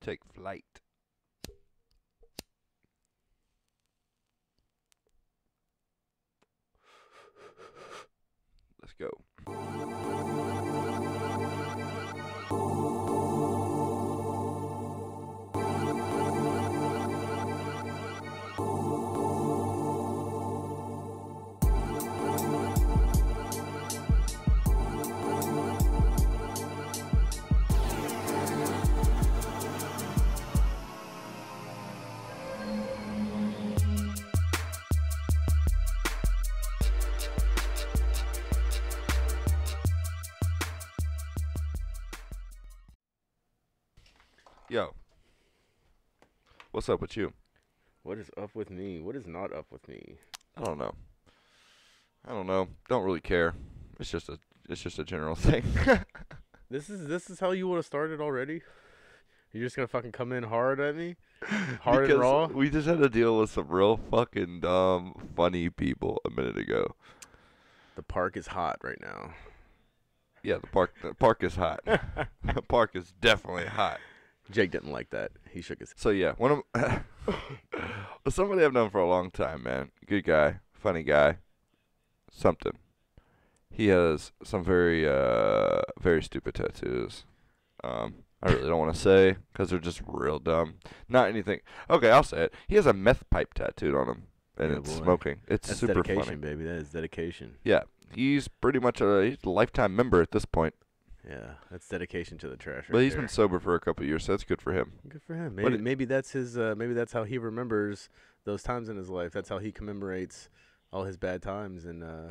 take flight. Let's go. What's up with you? What is up with me? What is not up with me? I don't know. I don't know. Don't really care. It's just a it's just a general thing. This is this is how you would have started already. You're just gonna fucking come in hard at me, hard because and raw. We just had to deal with some real fucking dumb, funny people a minute ago. The park is hot right now. Yeah, the park the park is hot. the park is definitely hot. Jake didn't like that. He shook his. So yeah, one of somebody I've known for a long time, man. Good guy, funny guy, something. He has some very uh very stupid tattoos. Um, I really don't want to say because they're just real dumb. Not anything. Okay, I'll say it. He has a meth pipe tattooed on him, and Yeah, it's boy. smoking. It's That's super dedication, funny. baby. That is dedication. Yeah, he's pretty much a he's a lifetime member at this point. Yeah, that's dedication to the trash. Right but he's there. been sober for a couple of years, so that's good for him. good for him. Maybe it- maybe that's his. Uh, maybe that's how he remembers those times in his life. That's how he commemorates all his bad times, and uh,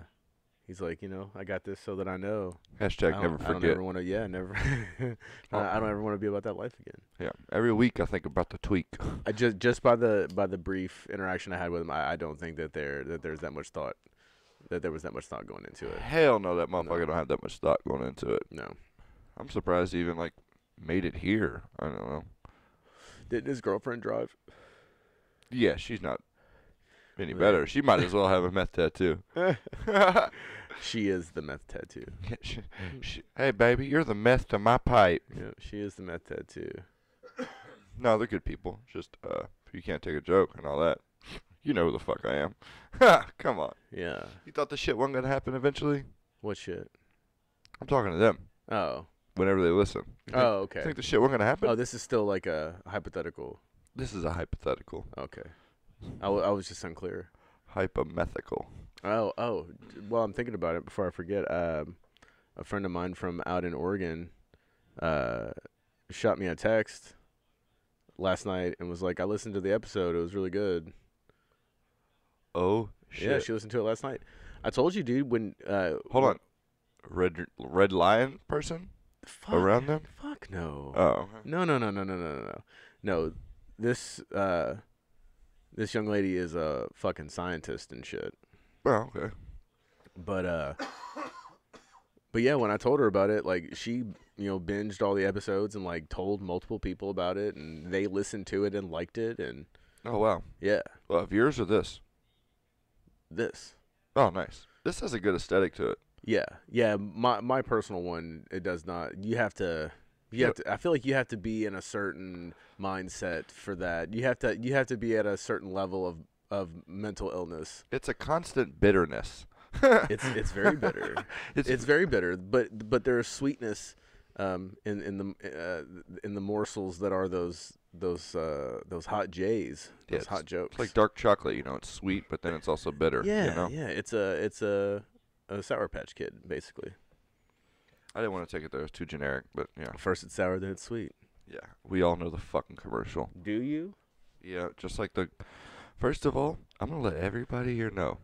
he's like, you know, I got this so that I know. Hashtag I never don't, I don't forget. ever want to. Yeah, never. I I don't ever want to be about that life again. Yeah, every week I think about the tweak. I just just by the by the brief interaction I had with him, I, I don't think that there that there's that much thought that there was that much thought going into it. Hell no, that motherfucker No. don't have that much thought going into it. No. I'm surprised he even like made it here. I don't know. Didn't his girlfriend drive? Yeah, she's not any better. She might as well have a meth tattoo. She is the meth tattoo. Yeah, she- she- hey baby, you're the meth to my pipe. Yeah, she is the meth tattoo. No, they're good people. Just uh, you can't take a joke and all that. You know who the fuck I am. Come on. Yeah. You thought this shit wasn't gonna happen eventually? What shit? I'm talking to them Oh. Whenever they listen. You think, Oh, you okay. think the shit wasn't gonna happen? Oh, this is still like a hypothetical. this is a hypothetical, Okay. I, w- I was just unclear. hypomethical. Oh, oh. Well, I'm thinking about it before I forget. Um, a friend of mine from out in Oregon uh, shot me a text last night and was like, I listened to the episode. It was really good. Oh shit. Yeah, she listened to it last night. I told you, dude, when. Uh, Hold on. Red red lion person Fuck, around them? Fuck no. Oh. No, no, no, no, no, no, no, no. No, this uh, this young lady is a fucking scientist and shit. Oh, okay. But uh, but yeah, when I told her about it, like she, you know, binged all the episodes and like told multiple people about it, and they listened to it and liked it, and Oh wow. yeah, Well, of yours or this? this. Oh, nice. This has a good aesthetic to it. Yeah, yeah. My my personal one, it does not. You have to. You have to. I feel like you have to be in a certain mindset for that. You have to. You have to be at a certain level of of mental illness. It's a constant bitterness. It's it's very bitter. It's, it's very bitter, but but there's sweetness um, in in the uh, in the morsels that are those those uh, those hot J's, Yeah, those hot jokes. it's like dark chocolate. You know, it's sweet, but then it's also bitter. yeah, You know? yeah. It's a it's a a sour patch kid basically. I didn't want to take it there. It's too generic, but yeah. First it's sour, then it's sweet. Yeah. We all know the fucking commercial. Do you? Yeah, just like the. First of all, I'm gonna let everybody here know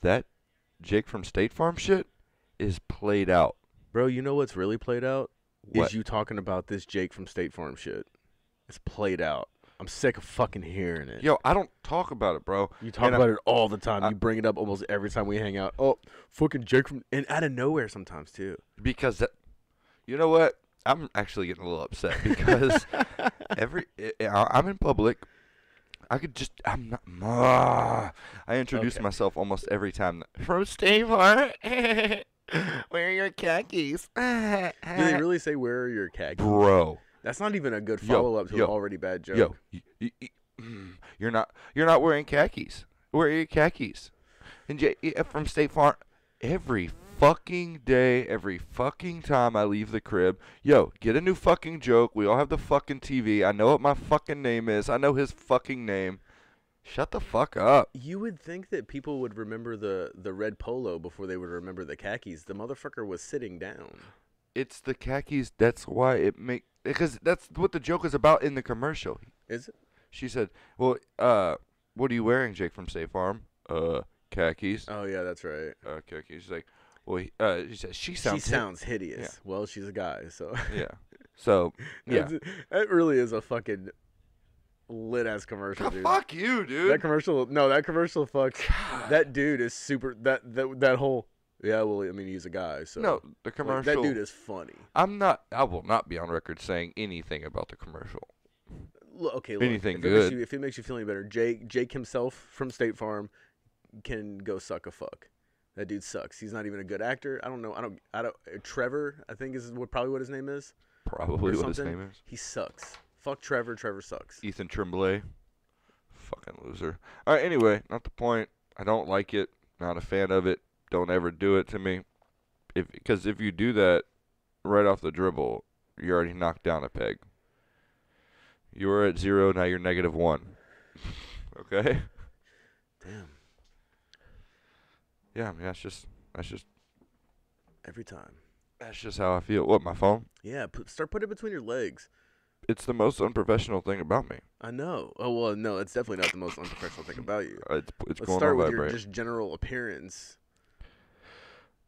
that Jake from State Farm shit is played out. Bro, you know what's really played out? What? Is you talking about this Jake from State Farm shit. It's played out. I'm sick of fucking hearing it. Yo, I don't talk about it, bro. You talk and I- about it all the time. I- you bring it up almost every time we hang out. Oh, fucking Jake from and out of nowhere sometimes too. because that, you know what? I'm actually getting a little upset because every I- I- I'm in public. I could just I'm not. I introduce Okay. myself almost every time. From State Farm. Where are your khakis? Do they really say where are your khakis? Bro, That's not even a good follow up to yo, an already bad joke. Yo, y- y- y- mm, you're not you're not wearing khakis. Wear your khakis. And from State Farm, every fucking day, every fucking time I leave the crib, yo, get a new fucking joke. We all have the fucking TV. I know what my fucking name is. I know his fucking name. Shut the fuck up. You would think that people would remember the the red polo before they would remember the khakis. The motherfucker was sitting down. It's the khakis. That's why it make because that's what the joke is about in the commercial. Is it? She said, "Well, uh, what are you wearing, Jake from State Farm? Uh, khakis. Oh yeah, that's right. Uh, khakis." She's like, "Well, he, uh, she said she sounds she hip." sounds hideous. Well, she's a guy, so yeah. So yeah, that really is a fucking lit ass commercial, dude. fuck you, dude. That commercial, no, that commercial fucks. That dude is super. That that that whole. Yeah, well, I mean, he's a guy, so no, the like, commercial. that dude is funny. I'm not. I will not be on record saying anything about the commercial. Look, okay, look, Anything if It makes good. you, if it makes you feel any better, Jake Jake himself from State Farm can go suck a fuck. That dude sucks. He's not even a good actor. I don't know. I don't. I don't. uh, Trevor, I think is what probably what his name is. Probably what his name is. He sucks. Fuck Trevor. Trevor sucks. Ethan Tremblay. Fucking loser. All right. Anyway, not the point. I don't like it. Not a fan of it. Don't ever do it to me. If because if you do that right off the dribble, you're already knocked down a peg. You were at zero. Now you're negative one. okay. Damn. Yeah. I mean that's just that's just Every time. that's just how I feel. What my phone? Yeah. Put, start putting it between your legs. It's the most unprofessional thing about me. I know. Oh well, no, it's definitely not the most unprofessional thing about you. Uh, It's it's Let's going start on with vibrate. your just general appearance.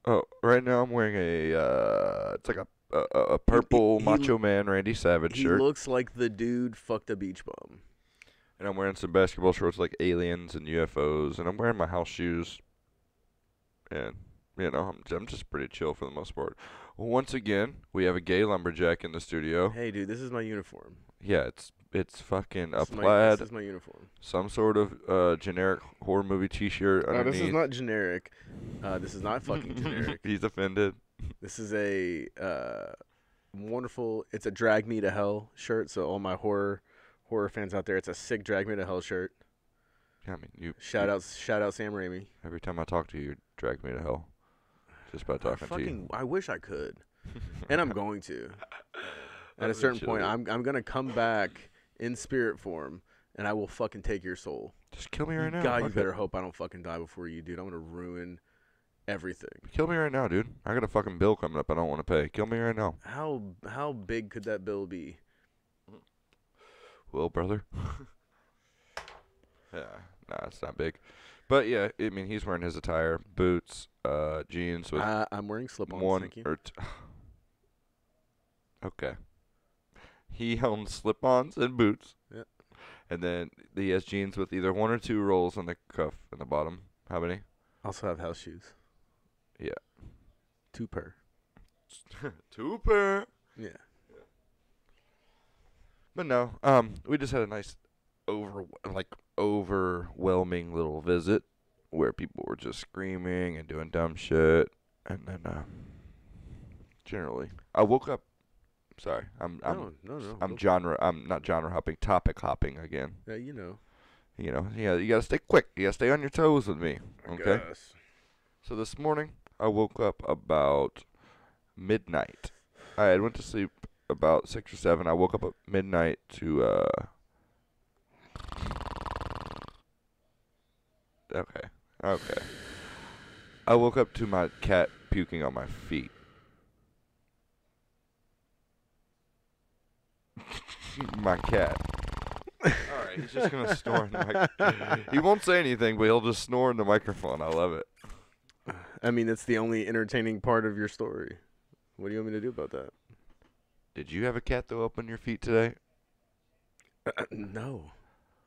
Oh, right now I'm wearing a uh, it's like a a, a- purple he- Macho Man Randy Savage He shirt, looks like the dude fucked a beach bum. and I'm wearing some basketball shorts like aliens and UFOs, and I'm wearing my house shoes, and you know I'm I'm just pretty chill for the most part. Once again, we have a gay lumberjack in the studio. Hey, dude, this is my uniform. Yeah, it's it's fucking a This is my- plaid, This is my uniform. some sort of uh, generic horror movie T-shirt No, underneath. this is not generic. Uh, this is not fucking generic. He's offended. This is a uh, wonderful. It's a "Drag Me to Hell" shirt. So all my horror horror fans out there, it's a sick "Drag Me to Hell" shirt. Yeah, I mean, you Shout you- out, shout out, Sam Raimi. Every time I talk to you, you drag me to hell. Just by talking to you. I wish I could, and I'm going to. At a certain point, I'm I'm gonna come back in spirit form, and I will fucking take your soul. Just kill me right now. God, you fuck it. better hope I don't fucking die before you, dude. I'm gonna ruin everything. Kill me right now, dude. I got a fucking bill coming up I don't want to pay. Kill me right now. How how big could that bill be? Well, brother. yeah, nah, it's not big. But yeah, I mean, he's wearing his attire, boots, uh, jeans with Uh, I'm wearing slip-ons. one Thank you. or t- Okay. He owns slip-ons and boots. Yep. And then he has jeans with either one or two rolls on the cuff in the bottom. How many? Also have house shoes. Yeah. Two per. two pair. Yeah. But no, um, we just had a nice over like overwhelming little visit where people were just screaming and doing dumb shit, and then uh, generally, I woke up. Sorry, I'm I'm no, no, no. I'm genre. I'm not genre hopping. Topic hopping again. Yeah, you know. You know, yeah, you gotta stay quick. You gotta stay on your toes with me. Okay. So this morning, I woke up about midnight. I had went to sleep about six or seven. I woke up at midnight to uh. Okay. Okay. I woke up to my cat puking on my feet. My cat. All right, he's just gonna snore in the mic. He won't say anything, but he'll just snore in the microphone. I love it. I mean, it's the only entertaining part of your story. What do you want me to do about that? Did you have a cat throw up on your feet today? no,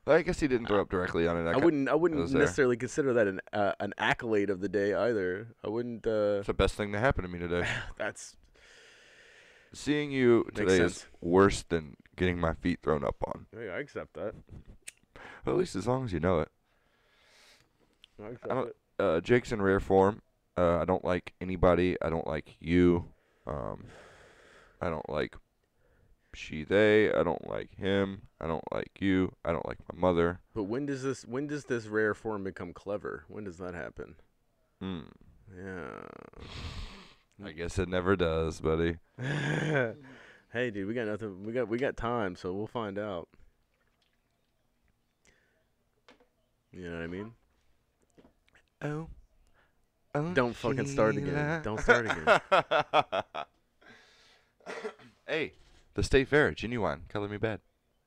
I guess he didn't throw up directly on it. I wouldn't. I wouldn't was there. necessarily consider that an uh, an accolade of the day either. I wouldn't. Uh, It's the best thing that happened to me today. that's Seeing you today is sense. worse than getting my feet thrown up on. hey, I accept that. Well, at least as long as you know it. I accept don't- it. Uh, Jake's in rare form. Uh, I don't like anybody. I don't like you. Um, I don't like she, they. I don't like him. I don't like you. I don't like my mother. But when does this when does this rare form become clever? When does that happen? Mm. Yeah. I guess it never does, buddy. hey, dude, we got nothing. We got we got time, so we'll find out. You know what I mean? Oh. oh Don't fucking start again. Don't start again. hey, the state fair, genuine. Color me bad.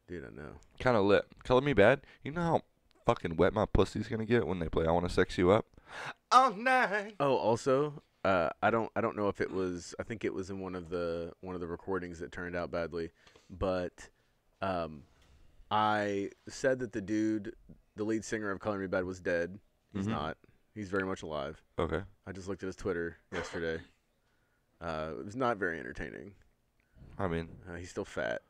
Dude, I know. Kind of lit. Color me bad. You know how fucking wet my pussy's gonna get when they play "I Want to Sex You Up" all night. Oh, also, uh, I don't I don't know if it was. I think it was in one of the one of the recordings that turned out badly, but um, I said that the dude, the lead singer of Color Me Badd, was dead. He's Mhm. not. He's very much alive. Okay. I just looked at his Twitter yesterday. Uh, it was not very entertaining. I mean, Uh, he's still fat.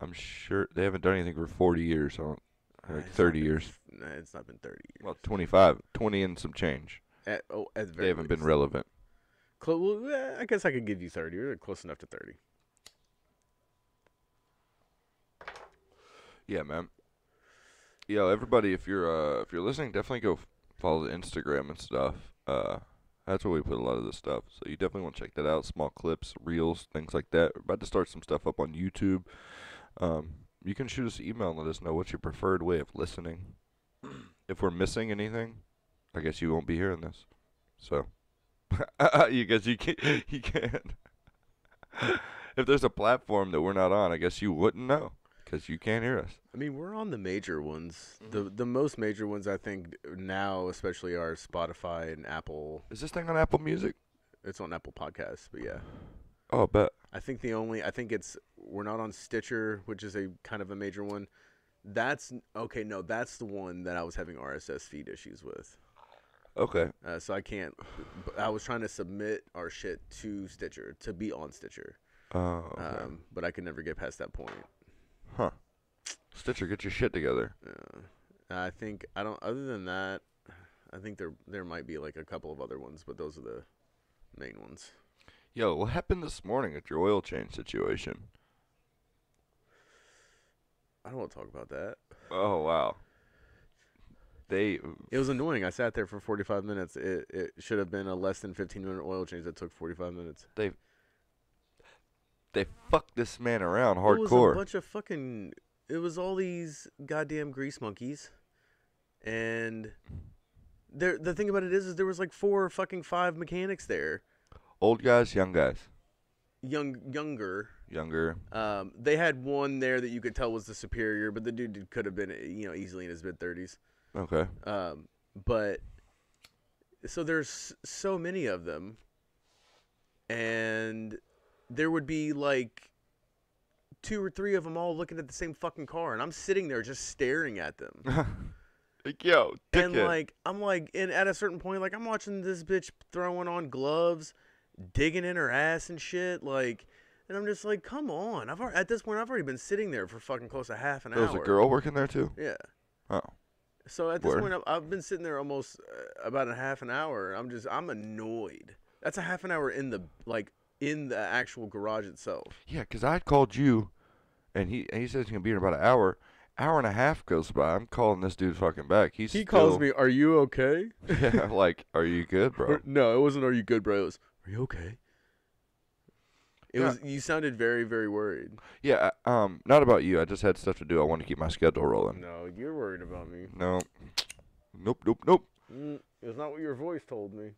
I'm sure they haven't done anything for 40 years. I don't, Uh, like it's not 30 been- years. Nah, it's not been thirty years. Well, 25, 20 and some change. at, oh, at the very They haven't been least. relevant. Well, I guess I could give you thirty. You're close enough to thirty. Yeah, man. Yo, everybody, if you're uh if you're listening, definitely go follow the Instagram and stuff. Uh, that's where we put a lot of this stuff. So you definitely want to check that out. Small clips, reels, things like that. We're about to start some stuff up on YouTube. Um, you can shoot us an email and let us know what's your preferred way of listening. if we're missing anything, I guess you won't be hearing this. So, you guess you can't. you can't. if there's a platform that we're not on, I guess you wouldn't know because you can't hear us. I mean, we're on the major ones. The Mm-hmm. the most major ones I think now, especially, are Spotify and Apple. Is this thing on Apple Music? It's on Apple Podcasts, but yeah, Oh, I bet. I think the only I think it's we're not on Stitcher, which is a kind of a major one. That's okay. No, that's the one that I was having RSS feed issues with. Okay. Uh, so I can't. but I was trying to submit our shit to Stitcher to be on Stitcher, Oh, okay. um, but I could never get past that point. huh. Stitcher, get your shit together. Uh, I think I don't. Other than that, I think there there might be like a couple of other ones, but those are the main ones. Yo, what happened this morning at your oil change situation? I don't want to talk about that. Oh, wow. They. It was annoying. I sat there for 45 minutes. It it should have been a less than 15 minute oil change that took 45 minutes. They they fucked this man around It was a hardcore. bunch of fucking. It was all these goddamn grease monkeys, and there. The thing about it is, is there was like four or fucking five mechanics there, Old guys, young guys, young younger. younger. Um, they had one there that you could tell was the superior, but the dude could have been, you know, easily in his mid thirties. Okay. Um, but so there's so many of them, and there would be like two or three of them all looking at the same fucking car, and I'm sitting there just staring at them. like, yo, and like I'm like, and at a certain point, like I'm watching this bitch throwing on gloves, digging in her ass and shit, like. And I'm just like, come on! I've already, at this point, I've already been sitting there for fucking close to half an there was hour. a girl working there too. Yeah. Oh. So at this Word. point, I've, I've been sitting there almost uh, about a half an hour. I'm just, I'm annoyed. That's a half an hour in the like in the actual garage itself. Yeah, because I called you, and he he says he's gonna be here in about an hour. Hour and a half goes by. I'm calling this dude fucking back. He's He calls still- me, "Are you okay?" yeah, like, are you good, bro? Or- no, it wasn't. Are you good, bro? It was, "Are you okay?" It Yeah. was. You sounded very, very worried. Yeah, um, not about you. I just had stuff to do. I want to keep my schedule rolling. No, you're worried about me. No, nope, nope, nope. Mm, it's not what your voice told me.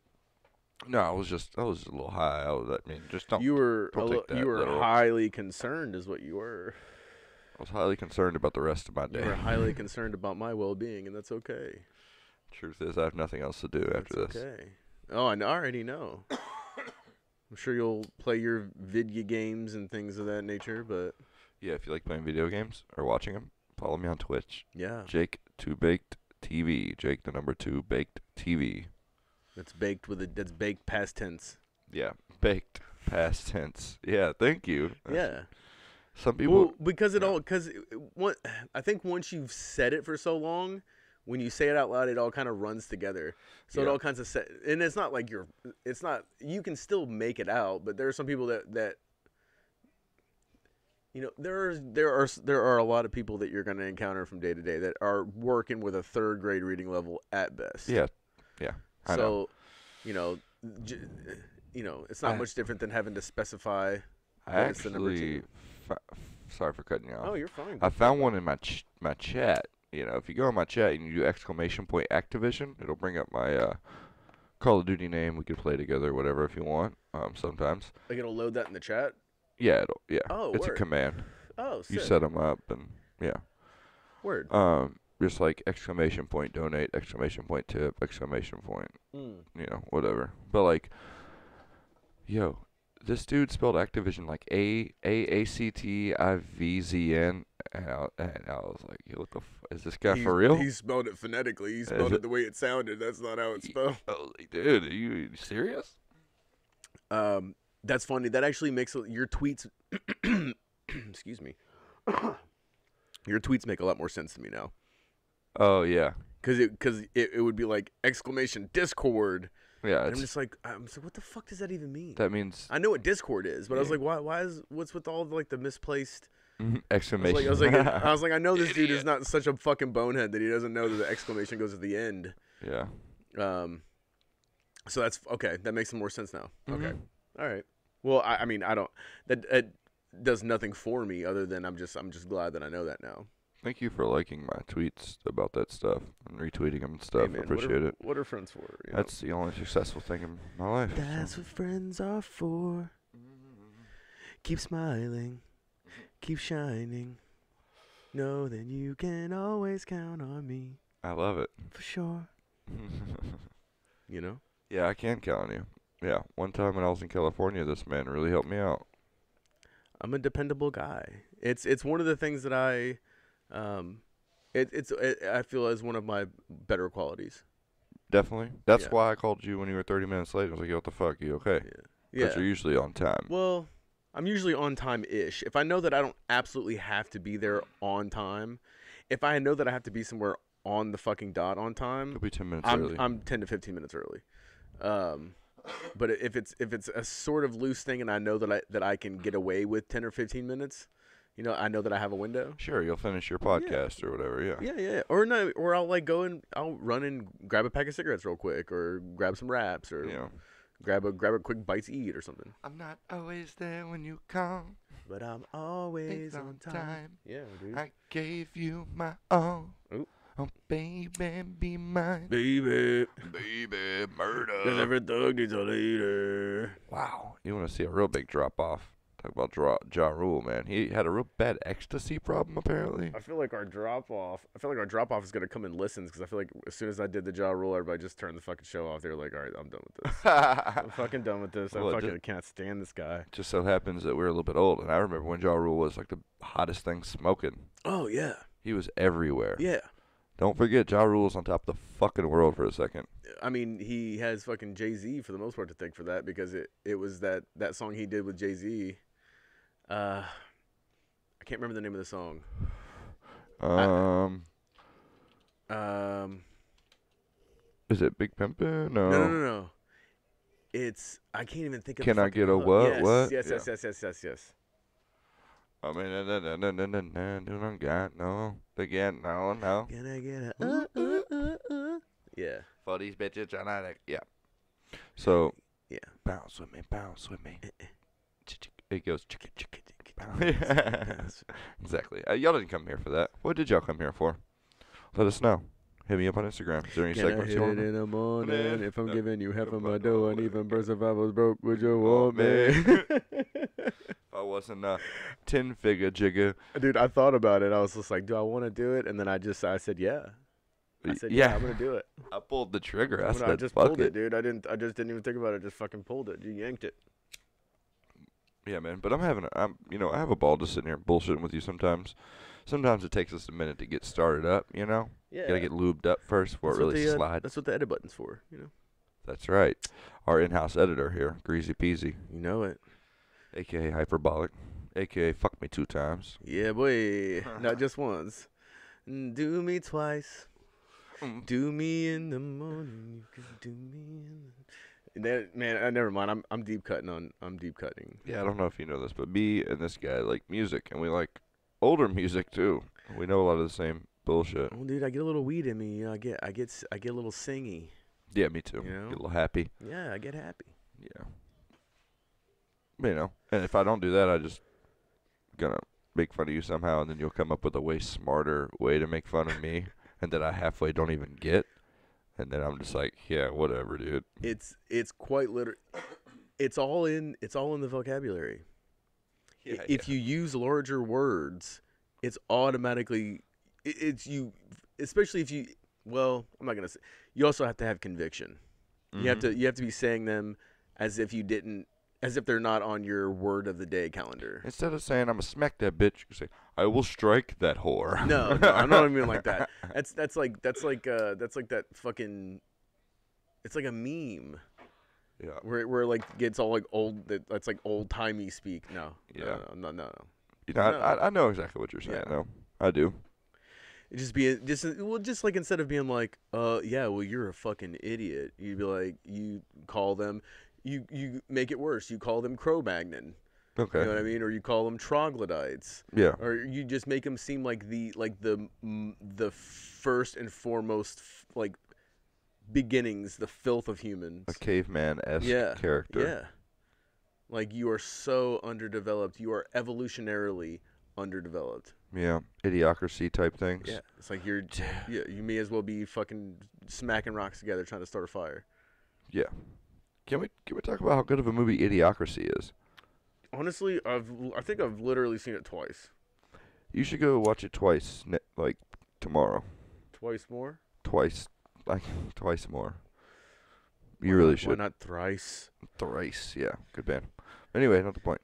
No, I was just, I was just a little high. I was, I mean, just don't. you were, don't take li- that you were literal. highly concerned, is what you were. I was highly concerned about the rest of my day. You were highly concerned about my well-being, and that's okay. Truth is, I have nothing else to do after this. Okay. Oh, I already know. I'm sure you'll play your video games and things of that nature, but Yeah, if you like playing video games or watching them, follow me on Twitch. yeah, Jake Two Baked TV. Jake the number two Baked TV. that's baked with a that's baked past tense. Yeah, baked past tense. Yeah, thank you. That's- Yeah. Some people. Well, because it yeah. all because what I think once you've said it for so long, when you say it out loud, it all kind of runs together. So it all kinds of set, and it's not like you're. It's not you can still make it out, but there are some people that that you know there are there are there are a lot of people that you're going to encounter from day to day that are working with a third grade reading level at best. Yeah, yeah, I so, know. you know, j- you know, it's not I- much different than having to specify. I What is the number actually. two? Fa- sorry for cutting you off. Oh, you're fine. I found one in my ch- my chat. You know, if you go in my chat and you do exclamation point Activision, it'll bring up my uh, Call of Duty name. We could play together, whatever, if you want. Um, sometimes. Like it'll load that in the chat. Yeah, it'll, yeah. Oh, it's word. a command. Oh, You set them up, and yeah. word. Um, just like exclamation point donate, exclamation point tip, exclamation point, Mm. you know, whatever. But like, yo, this dude spelled Activision like A A A C T I V Z N, and I, and I was like, yo, what the f- is this guy for real? He spelled it phonetically. He spelled it- it the way it sounded. That's not how it's spelled. I was like, dude, are you, are you serious? Um, that's funny. That actually makes your tweets. excuse me. your tweets make a lot more sense to me now. Oh yeah, Cause it, cause it, it would be like exclamation Discord. Yeah. And I'm just like, I'm just like, what the fuck does that even mean? that means I know what Discord is, but I was Yeah. like, why? Why is what's with all of like the misplaced? mhm, I was exclamation. like, I was like, I was like, I know this dude is not such a fucking bonehead that he doesn't know that the exclamation goes at the end. yeah. Um, so that's okay. That makes some more sense now. Okay, Mhm. all right. Well, I, I mean, I don't. That it does nothing for me other than I'm just I'm just glad that I know that now. Thank you for liking my tweets about that stuff and retweeting them and Hey, stuff. man, I appreciate what are, it. What are friends for? you know? That's the only successful thing in my life. so. That's what friends are for. Keep smiling, keep shining. Know that you can always count on me I love it. for sure. You know. yeah, I can count on you. Yeah, one time when I was in California, this man really helped me out. I'm a dependable guy. It's it's one of the things that I, um, it, it's it, I feel is one of my better qualities. Definitely. That's Yeah. why I called you when you were 30 minutes late. I was like, yo, what the fuck? You okay? Yeah. Because you're usually on time. Well, I'm usually on time ish. If I know that I don't absolutely have to be there on time, if I know that I have to be somewhere on the fucking dot on time, You'll be 10 minutes I'm early. I'm 10 to 15 minutes early. Um, but if it's if it's a sort of loose thing and I know that I that I can get away with 10 or 15 minutes, you know, I know that I have a window. sure, you'll finish your podcast or whatever. Yeah. Yeah, yeah. Or no, or I'll like go and I'll run and grab a pack of cigarettes real quick, or grab some wraps, or You know. grab a grab a quick bite to eat or something. I'm not always there when you call. But I'm always on on time. time. Yeah, dude. I gave you my all. Ooh. Oh, baby, be mine. Baby, Baby, cause murder. every thug needs a leader. Wow. You want to see a real big drop off? Talk about draw, Ja Rule, man. He had a real bad ecstasy problem, apparently. I feel like our drop off. I feel like our drop off is gonna come in listens because I feel like as soon as I did the Ja Rule, everybody just turned the fucking show off. They were like, "All right, I'm done with this. I'm fucking done with this. I Well, it fucking ju- can't stand this guy." just so happens that we're a little bit old, and I remember when Ja Rule was like the hottest thing smoking. Oh yeah, He was everywhere. yeah. Don't forget, Ja Rule was on top of the fucking world for a second. I mean, he has fucking Jay Z for the most part to thank for that because it it was that that song he did with Jay Z. Uh, I can't remember the name of the song. Um, Um, is it Big Pimpin'? No. no, no, no, no. It's I can't even think of. Can I get a what? Yes, What? Yes, yes, yes, yes, yes, yes. I mean, na na na na na na na do not got no. They get no, no. Can I get a? Uh, uh, uh, uh. Yeah, For these bitches, trying to, yeah. So, yeah. bounce with me, bounce with me. It goes chicka chicka chicka. Yes. exactly. Uh, y'all didn't come here for that. What did y'all come here for? Let us know. Hit me up on Instagram. Is there any Can I hit you it in the morning? If I'm No. giving you half of my dough, and even burst if I was broke, would you want me? If I wasn't a ten figure jigger. Dude, I thought about it. I was just like, do I want to do it? And then I just, I said, yeah. I said, yeah, I'm gonna do it. I pulled the trigger. I I'm I just pulled it. it, dude. I didn't, I just didn't even think about it. I just fucking pulled it. You yanked it. Yeah, man. But I'm having, a, I'm, you know, I have a ball just sitting here bullshitting with you sometimes. Sometimes it takes us a minute to get started up. You know, Yeah. gotta get lubed up first before That's it what really the, uh, slides. That's what the edit button's for. You know. That's right. Our in-house editor here, Greasy Peasy, You know it. aka Highperbolic, aka Fuck Me Two Times. Yeah, boy. Not just once. Do me twice. Mm. Do me in the morning. You can do me in That, man, uh, never mind. I'm I'm deep cutting on. I'm deep cutting. Yeah, I don't know if you know this, but me and this guy like music, and we like older music too. We know a lot of the same bullshit. Oh, dude, I get a little weed in me. You know, I get I get I get a little singy. Yeah, me too. You know? Get a little happy. Yeah, I get happy. Yeah. You know, and if I don't do that, I just gonna make fun of you somehow, and then you'll come up with a way smarter way to make fun of me, and that I halfway don't even get, and then I'm just like, yeah, whatever, dude. It's it's quite literal. It's all in. It's all in the vocabulary. I- if you use larger words, it's automatically it, it's you. Especially if you. Well, I'm not gonna say. You also have to have conviction. You have Mm-hmm. to you have to be saying them as if you didn't, as if they're not on your word of the day calendar. Instead of saying I'm gonna smack that bitch, you say I will strike that whore. No, no, I'm not even like that. That's that's like that's like uh that's like that fucking. It's like a meme yeah. where where it, like gets all like old. That's like old timey speak. No, Yeah. no, no, no, no. no. You know, I- No. I, I know exactly what you're saying. Yeah. though. I do. It just be just well, just like instead of being like, uh, yeah, well, you're a fucking idiot. You'd be like, you call them, you you make it worse. You call them Cro-Magnon. Okay. You know what I mean? Or you call them troglodytes. Yeah. Or you just make them seem like the like the the first and foremost f- like beginnings, the filth of humans. A caveman esque Yeah, character. Yeah. Like you are so underdeveloped. You are evolutionarily underdeveloped. Yeah. Idiocracy type things. Yeah, it's like you're. Yeah, you may as well be fucking smacking rocks together trying to start a fire. Yeah. Can we can we talk about how good of a movie Idiocracy is? Honestly, I've I think I've literally seen it twice. You should go watch it twice, ne- like tomorrow. Twice more. Twice, like twice more. You Why really not- Why should. not thrice? Thrice, yeah, good band. Anyway, not the point.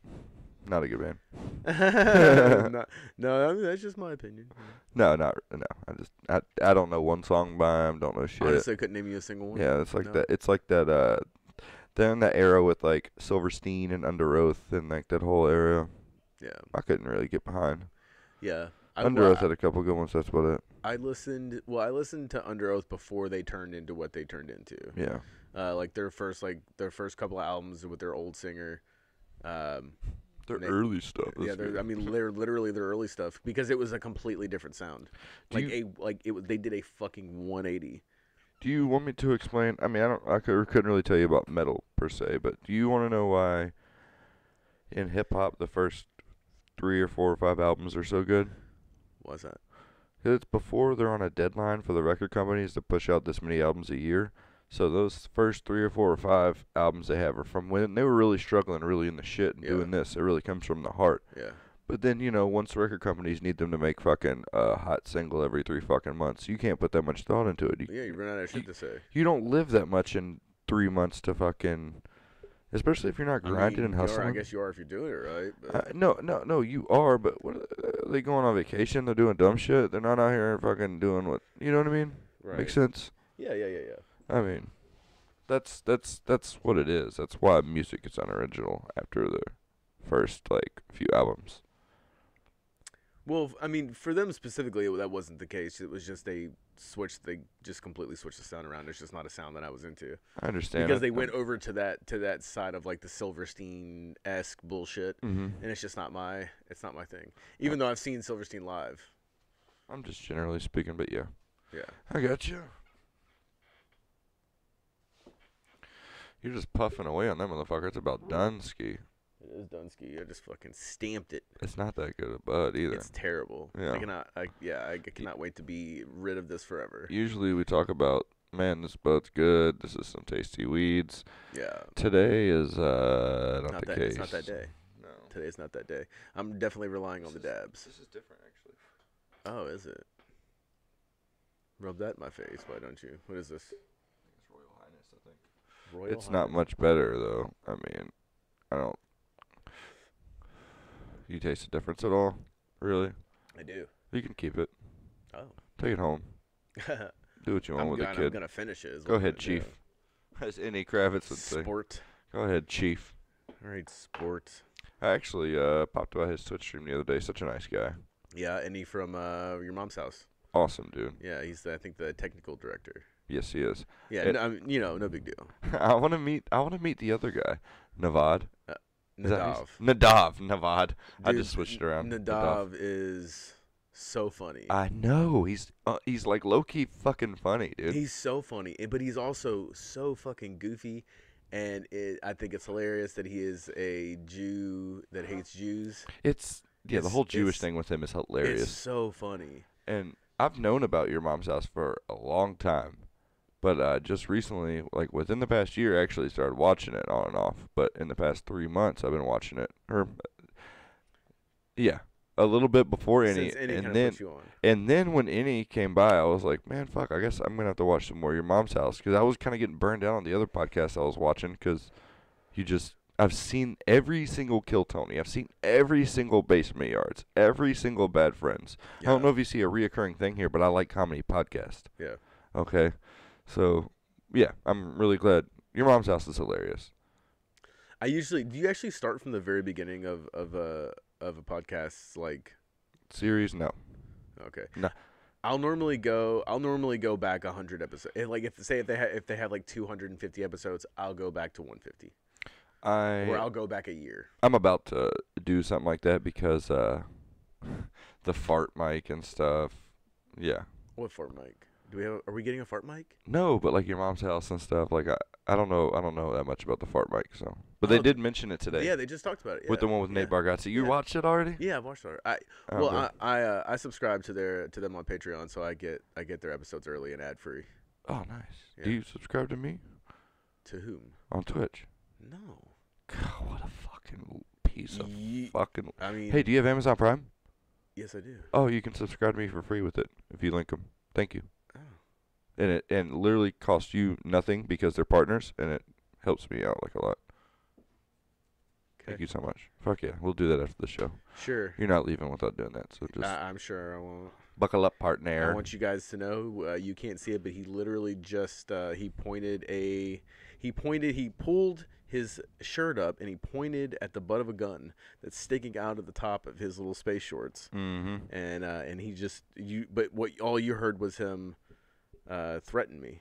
Not a good band. no, no, I mean, that's just my opinion. No, not no. I just I I don't know one song by him. Don't know shit. Honestly, I couldn't name you a single one. yeah, it's like no. that. It's like that. Uh, they're in that era with like Silverstein and Underoath and like that whole era. Yeah, I couldn't really get behind. yeah. I, Under well, Oath had a couple good ones. That's about it. I, listened. Well, I listened to Underoath before they turned into what they turned into. Yeah. Uh, like their first, like their first couple of albums with their old singer. Um, Their They- early stuff. yeah, they're. I mean, they're literally their early stuff because it was a completely different sound. Do Like a like it was. They did a fucking 180. Do you want me to explain? I mean, I don't. I could, couldn't really tell you about metal per se, but do you want to know why in hip hop the first three or four or five albums are so good? What's that? 'Cause it's before they're on a deadline for the record companies to push out this many albums a year. So those first three or four or five albums they have are from when they were really struggling, really in the shit and Yeah. doing this. It really comes from the heart. Yeah. But then you know, once record companies need them to make fucking a uh, hot single every three fucking months, you can't put that much thought into it. You, Yeah, you run out of shit to say. you don't live that much in three months to fucking, especially if you're not I mean, grinding and you are- hustling. I guess you are if you're doing it right. Uh, no, no, no, you are. But what are they going on vacation? They're doing dumb shit. They're not out here fucking doing what you know what I mean. right. Makes sense. Yeah, yeah, yeah, yeah. I mean, that's that's that's what it is. That's why music is unoriginal after the first like few albums. Well, I mean, for them specifically, that wasn't the case. It was just they switched. They just completely switched the sound around. It's just not a sound that I was into I understand because it. they went over to that to that side of like the Silverstein esque bullshit, Mhm. and it's just not my. It's not my thing. Even though I've seen Silverstein live. I'm just generally speaking, but yeah, Yeah. I got you. You're just puffing away on that motherfucker. It's about done, ski. It is Dunsky. I just fucking stamped it. It's not that good of bud either. It's terrible. Yeah. I cannot. I, yeah, I cannot wait to be rid of this forever. Usually we talk about, man, this bud's good. This is some tasty weeds. Yeah. Today is uh not, Not the that. case. It's not that day. No. Today's not that day. I'm definitely relying on the dabs. This is different actually. Oh, is it? Rub that in my face, why don't you? What is this? It's Royal Highness, I think. Royal it's not much better though. I mean, I don't. You taste the difference at all? Really? I do. You can keep it. Oh. Take it home. Do what you want I'm, with gonna, it, I'm kid. gonna finish it. Go ahead, gonna do. Chief. As any Kravitz would say. Sport. Go ahead, Chief. All right, sport. I actually uh, popped by his Twitch stream the other day. Such a nice guy. Yeah, and he from uh, your mom's house. Awesome dude. Yeah, he's the, I think the technical director. Yes, he is. Yeah, It- no, I mean, you know, no big deal. I want to meet. I want to meet the other guy, Navad. Nadav. Nadav. Navad. I just switched it around. Nadav is so funny. I know he's uh, he's like low key fucking funny, dude. He's so funny, but he's also so fucking goofy, and it, I think it's hilarious that he is a Jew that hates Jews. it's yeah, the whole Jewish thing with him is It's hilarious. so funny. and I've known about your mom's house for a long time, but uh, just recently, like within the past year, I actually started watching it on and off. But in the past three months, I've been watching it. Or yeah, a little bit before any, and then of put you on. and then when any came by, I was like, man, fuck, I guess I'm gonna have to watch some more of your mom's house because I was kind of getting burned out on the other podcast I was watching because you just. I've seen every single Kill Tony. I've seen every single Basement Yards, every single Bad Friends. I don't know if you see a reoccurring thing here, but I like comedy podcast. Yeah. Okay. So, yeah, I'm really glad. Your mom's house is hilarious. I usually do. You actually start from the very beginning of of a of a podcast, like Series, no. okay. No. I'll normally go. I'll normally go back hundred episodes. Like if say if they ha- if they have like two hundred and fifty episodes, I'll go back to one fifty, I or I'll go back a year. I'm about to do something like that because uh, the fart mic and stuff. Yeah. What fart mic? Do we have? Are we getting a fart mic? No, but like your mom's house and stuff. Like I, I don't know. I don't know that much about the fart mic. So, but they Oh, did mention it today Yeah, they just talked about it. with the one with Nate yeah. Bargatze. You Yeah. watched it already? Yeah, I've watched it. I Oh, well, good. I I, uh, I subscribe to their to them on Patreon, so I get I get their episodes early and ad free. oh, nice. Do you subscribe to me To whom? on Twitch? No. God, what a fucking piece of Ye- fucking. I mean, Hey, do you have Amazon Prime? yes, I do. Oh, you can subscribe to me for free with it if you link them. Thank you. And it and literally costs you nothing because they're partners, and it helps me out like a lot. Thank you so much. Fuck yeah, we'll do that after the show. Sure. You're not leaving without doing that, so just I, I'm sure I won't. buckle up, partner. I want you guys to know uh, you can't see it, but he literally just uh, he pointed a he pointed he pulled his shirt up and he pointed at the butt of a gun that's sticking out of the top of his little space shorts, Mm-hmm. and uh, and he just you but what all you heard was him uh, threaten me.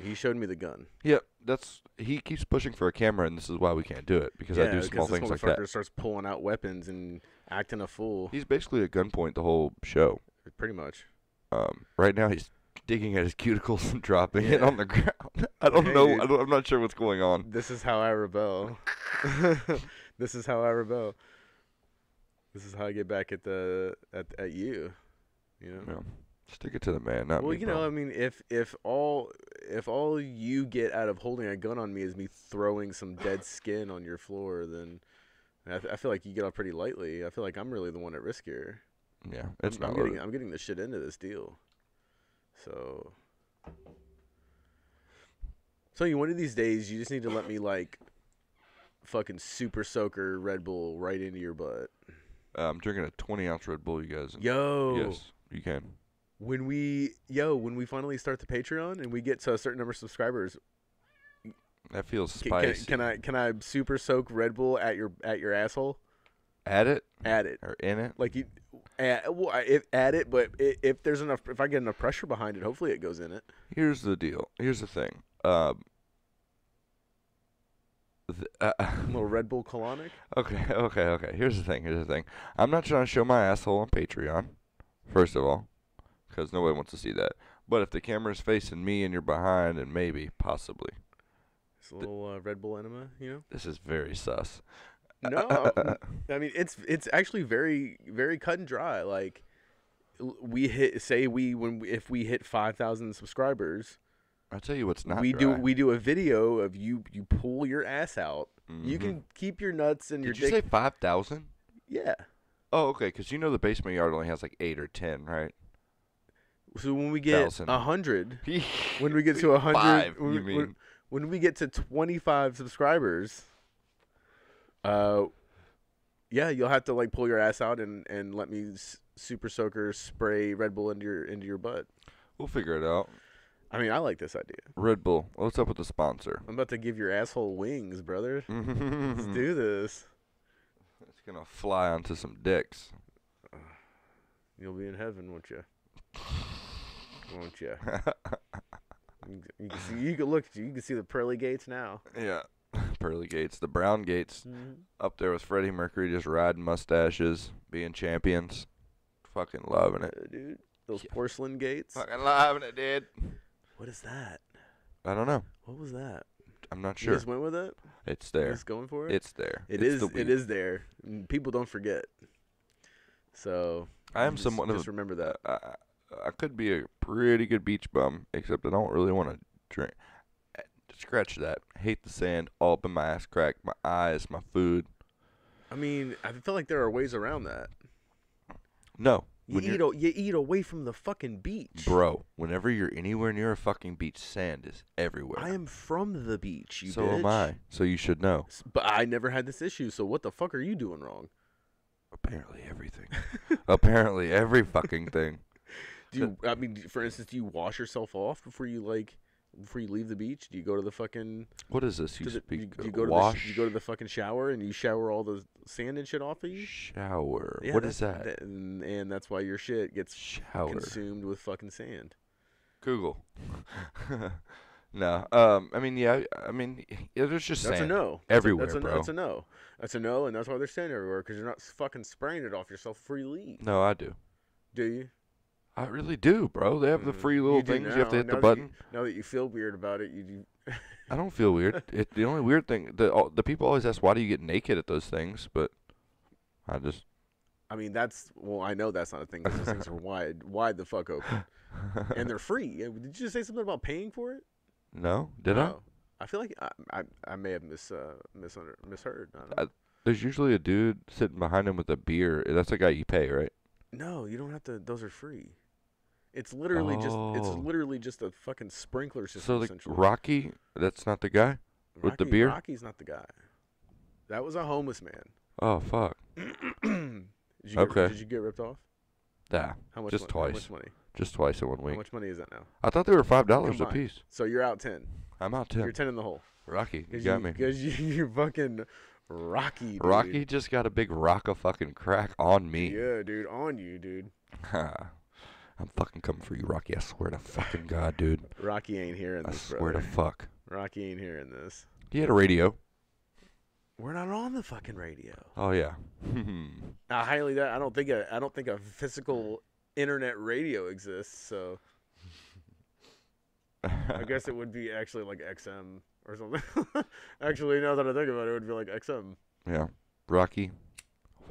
He showed me the gun. Yeah, that's he keeps pushing for a camera, and this is why we can't do it because I do small things like that. starts pulling out weapons and acting a fool. He's basically at gunpoint the whole show. Pretty much. Um, right now he's digging at his cuticles and dropping it on the ground. I don't Hey, know. dude. I don't, I'm not sure what's going on. This is how I rebel. this is how I rebel. This is how I get back at the at at you. You know. Yeah. Stick it to the man, not well, me. you know, bro. I mean, if if all if all you get out of holding a gun on me is me throwing some dead skin on your floor, then I feel like you get off pretty lightly. I feel like I'm really the one at risk here. yeah, it's I'm, not. I'm getting it. I'm getting the shit into this deal. So, so you one of these days you just need to let me like fucking super soaker Red Bull right into your butt. Uh, I'm drinking a 20 ounce Red Bull, you guys. Yo, Yes, you can. When we yo when we finally start the Patreon and we get to a certain number of subscribers, That feels ca- can, spicy. can I can I super soak Red Bull at your at your asshole? At it At it. or in it? Like you, add, well, I- if add it, but i if there's enough, if I get enough pressure behind it, hopefully it goes in it. Here's the deal. Here's the thing. Um. th- uh, A little Red Bull colonic. okay, okay, okay. Here's the thing. Here's the thing. I'm not trying to show my asshole on Patreon, first of all, because nobody wants to see that. But if the camera's facing me and you're behind, and maybe, possibly, It's a little uh, Red Bull enema, you know. this is very sus. No, I mean it's it's actually very very cut and dry. Like we hit say we when we, if we hit five thousand subscribers, I'll tell you what's not. we do we do a video of you you pull your ass out. You Mhm. can keep your nuts and your Did you dick. say five thousand? yeah. Oh, okay. Because you know the basement yard only has like eight or ten, right? So when we get a hundred, when we get to a hundred, when, we- when- when we get to twenty five subscribers, uh, yeah, you'll have to like pull your ass out and and let me s- super soaker spray Red Bull into your into your butt. We'll figure it out. I mean, I like this idea. Red Bull. What's up with the sponsor? I'm about to give your asshole wings, brother. Let's do this. It's gonna fly onto some dicks. You'll be in heaven, won't you? Won't you? You, can- you see. You can look. You can see the pearly gates now. Yeah. Pearly Gates, the Brown Gates, Mm-hmm. up there with Freddie Mercury, just riding mustaches, being champions. Fucking loving it. Uh, dude. Those Yeah. porcelain gates. Fucking loving it, dude. What is that? I don't know. What was that? I'm not You sure. just went with it. It's there. Just going for it. It's there. It It's is. the It is there. People don't forget. So I am just, somewhat of Just a remember that. I, I- could be a pretty good beach bum, except I don't really want to drink. Eh, Scratch that. Hate the sand all up in my ass crack, my eyes, my food. I mean, I feel like there are ways around that. No. You eat. A, you eat away from the fucking beach. Bro, whenever you're anywhere near a fucking beach, sand is everywhere. I am from the beach. You so bitch. am I. So you should know. But I never had this issue. So what the fuck are you doing wrong? Apparently everything. Apparently every fucking thing. Do you? I mean, for instance, do you wash yourself off before you like before you leave the beach? Do you go to the fucking? What is this? You the, speak you, you go to wash the, you go to the fucking shower and you shower all the sand and shit off of you. shower. Yeah, what is that's- that? and, and that's why your shit gets shower. consumed with fucking sand. Google. no. Um. I mean, yeah. I mean, yeah, there's just That's sand. a no. everywhere, that's a, bro. That's a no. That's a no, and that's why they're sand everywhere because you're not fucking spraying it off yourself before you leave. No, I do. Do you? I really do, bro. They have the Mm, free little do things. You have to now. hit the Now that button. you- now that you feel weird about it, you do. I don't feel weird. it, the only weird thing, the all, the people always ask, why do you get naked at those things? But I just. I mean, that's well. I know that's not a thing. 'cause Those things are wide, wide the fuck open, and they're free. Uh, Did you just say something about paying for it? no, did I? Oh. I feel like I, I, I may have mis, uh, misunder, misheard. I don't I- know. There's usually a dude sitting behind him with a beer. That's the guy you pay, right? no, you don't have to. Those are free. It's literally just. It's Oh. literally just a fucking sprinkler system. So the. Rocky, that's not the guy. with the beer? Rocky's not the guy. That was a homeless man. Oh fuck. did you get, Okay. Did you get ripped off? Yeah, How much? Just mon- How much money? just twice in one week. How much money is that now? I thought they were five dollars a piece. So you're out ten. I'm out ten. You're ten. in the hole. Rocky, you got you, me. Because you, you're fucking Rocky. Dude. Rocky just got a big rock of fucking crack on me. Yeah, dude, on you, dude. I'm fucking coming for you, Rocky. I swear to fucking God, dude. Rocky ain't hearing I this, I swear brother. to fuck. Rocky ain't hearing this. He had a radio. We're not on the fucking radio. Oh yeah. I highly doubt. I don't think a. I don't think a physical internet radio exists. So I guess it would be actually like XM or something. actually, now that I think about it, it would be like XM. yeah. Rocky,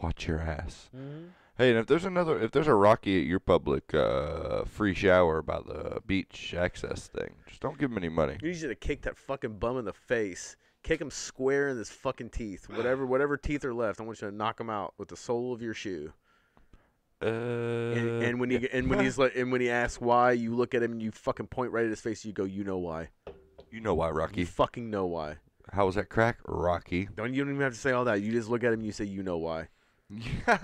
watch your ass. Mm-hmm. Hey, and if there's another, if there's a Rocky at your public uh, free shower by the beach access thing, just don't give him any money. You need you to kick that fucking bum in the face. Kick him square in his fucking teeth. Whatever, whatever teeth are left, I want you to knock him out with the sole of your shoe. Uh, And, and when he and when he's like and when he asks why, you look at him and you fucking point right at his face. You go, you know why? you know why, Rocky. You fucking know why. How was that crack, Rocky? Don't you don't even have to say all that. You just look at him and you say, you know why.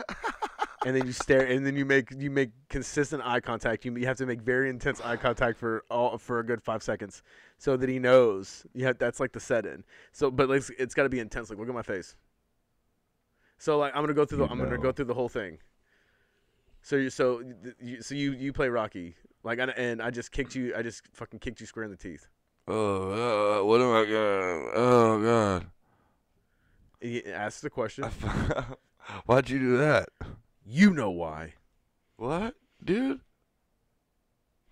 and then you stare and then you make you make consistent eye contact. You, you have to make very intense eye contact for all for a good five seconds so that he knows. Yeah that's like the set in so but like, it's got to be intense. Like look at my face. So like i'm gonna go through the You i'm gonna go through the whole thing. So you so you, so you you play rocky. Like and- i just kicked you i just fucking kicked you square in the teeth. Oh, uh, what am I gonna? Oh God! he asks the question. Why'd you do that? You know why What, dude?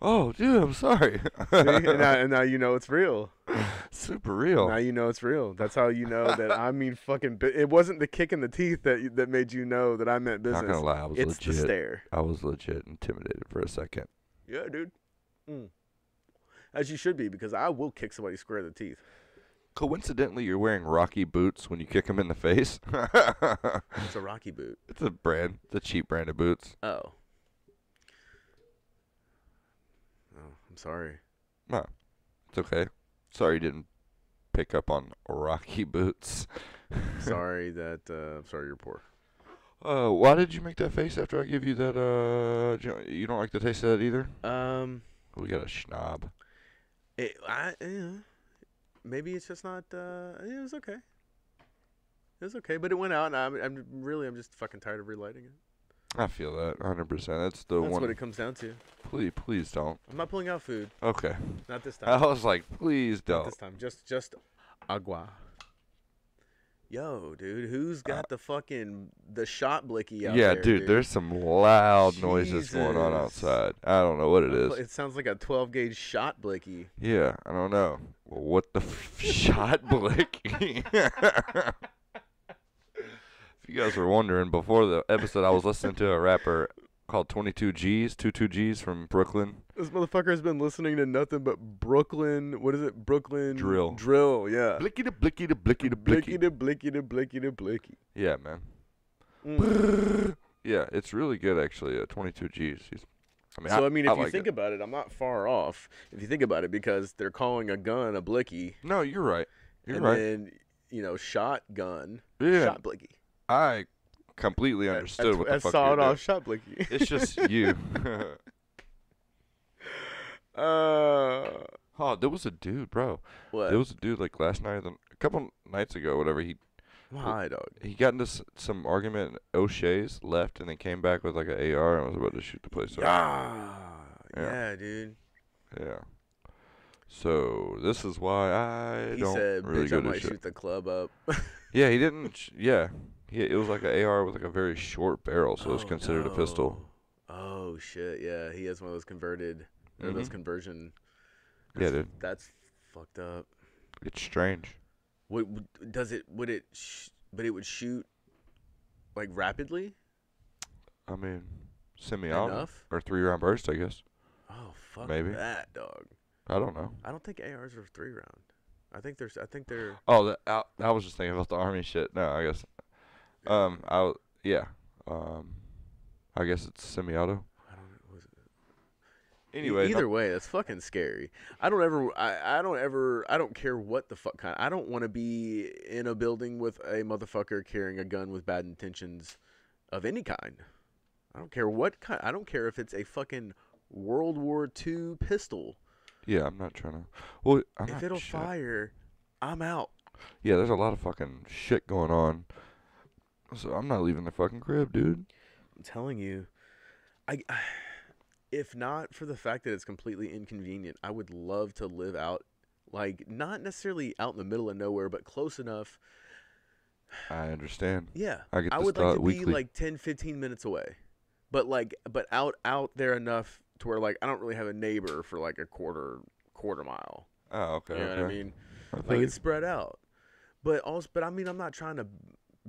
Oh, dude, I'm sorry. See? and, now, and now you know it's real Super real. Now you know it's real. That's how you know that I mean fucking. Bu- it wasn't the kick in the teeth that that made you know that I meant business. Not gonna lie, I was It's the stare. I was legit intimidated for a second. Yeah, dude. Mm. As you should be, because I will kick somebody square in the teeth. Coincidentally, you're wearing Rocky boots when you kick him in the face. It's a Rocky boot. it's a brand. It's a cheap brand of boots. Oh. Oh, I'm sorry. No, It's okay. Sorry you didn't pick up on Rocky boots. sorry that. Uh, I'm sorry you're poor. Uh, why did you make that face after I give you that? Uh, you- you don't like the taste of that either. Um, We got a schnob. it, I yeah. Maybe it's just not. Uh, it was okay. It was okay, but it went out, and I'm, I'm really, I'm just fucking tired of relighting it. I feel that 100. percent That's the That's one what it comes down to. Please, please don't. I'm not pulling out food. Okay. Not this time. I was like, please Not don't. this time. Just just agua. Yo, dude, who's got the fucking the shot blicky out Uh, Yeah, there, dude, there's some loud noises going on outside. I don't know what it is. It sounds like a 12 gauge shot blicky. Yeah, I don't know. Well, what the f- shot blicky? if you guys were wondering, before the episode, I was listening to a rapper called 22Gz, 22 G's from Brooklyn. This motherfucker has been listening to nothing but Brooklyn. What is it? Brooklyn Drill. Drill. Yeah. Blicky to blicky to blicky to Blicky blicky. to blicky to blicky to blicky. Yeah, man. Mm. Yeah, it's really good actually. Uh, 22Gz. He's, I mean, So I mean, if you like think it. about it, I'm not far off. If you think about it, because they're calling a gun a blicky, no, you're right. You're and right. then you know, shotgun, yeah, shot blicky. I completely understood what I the fuck saw it off shot blicky. It's just you. uh, oh, there was a dude, bro. what? There was a dude like last night, a couple nights ago, whatever. He I'm dog. he got into s- some argument. O'Shea's left, and then came back with like an AR and was about to shoot the place up. Yeah, Yeah. dude. Yeah. So this is why I He don't said, really "Bitch, go I to might shit. shoot the club up." Yeah, he didn't. Sh- yeah, he, it was like an AR with like a very short barrel, so it's Oh, considered a pistol. no. Oh shit! Yeah, he has one of those converted, or those Mhm. conversion. Yeah, That's- dude, That's fucked up. it's strange. Would, would does it? Would it? Sh- but it would shoot like rapidly I mean, semi-auto enough. or three-round burst, I guess. Oh fuck Maybe. that dog. I don't know. I don't think ARs are three round. I think there's. I think they're. Oh, that, I, I was just thinking about the army shit. No, I guess. Um, I yeah. Um, I guess it's semi-auto. I don't. Was it, Anyway, either no- way, that's fucking scary. I don't ever. I, I don't ever. I don't care what the fuck kind. I don't want to be in a building with a motherfucker carrying a gun with bad intentions of any kind. I don't care what kind. I don't care if it's a fucking World War II pistol. yeah, I'm not trying to. Well, I'm if it'll shit. fire, I'm out. Yeah, there's a lot of fucking shit going on. So I'm not leaving the fucking crib, dude. I'm telling you, I. If not for the fact that it's completely inconvenient, I would love to live out, like not necessarily out in the middle of nowhere, but close enough I understand. Yeah. I get I would like to weekly. be like 10, 15 minutes away. But like but out out there enough to where like I don't really have a neighbor for like a quarter quarter mile. Oh, okay. You know okay. what I mean? I Like it's spread out. But also but I mean I'm not trying to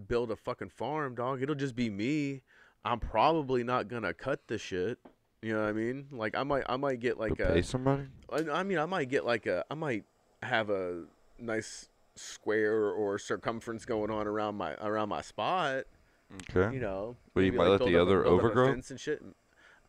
build a fucking farm, dog. It'll just be me. I'm probably not gonna cut the shit. You know what I mean? Like I might I might get like a pay somebody. I I mean, I might get like a, I might have a nice square or circumference going on around my around my spot. Okay. You know, But you might let the up other overgrow? fence and shit.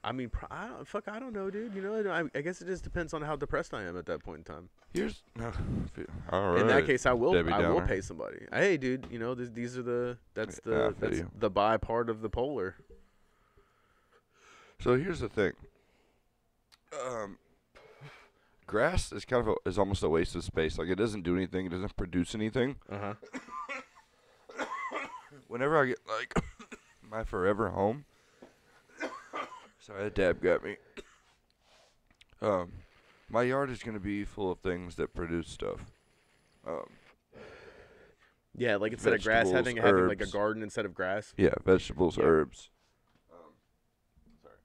I mean, I don't, fuck, I don't know, dude. You know, I, I guess it just depends on how depressed I am at that point in time. Here's no. All right. In that case, I will, Debbie I will pay somebody. Hey, dude, you know, this, these are the, that's the, feel that's you. the buy part of the polar. So here's the thing. Um, grass is kind of a, is almost a waste of space. Like it doesn't do anything. It doesn't produce anything. Uh huh. Whenever I get like my forever home. Sorry, that dab got me. Um, my yard is gonna be full of things that produce stuff. Um, Yeah, like instead of grass, having having like a garden instead of grass. Yeah, vegetables, Yeah. herbs. Um, sorry.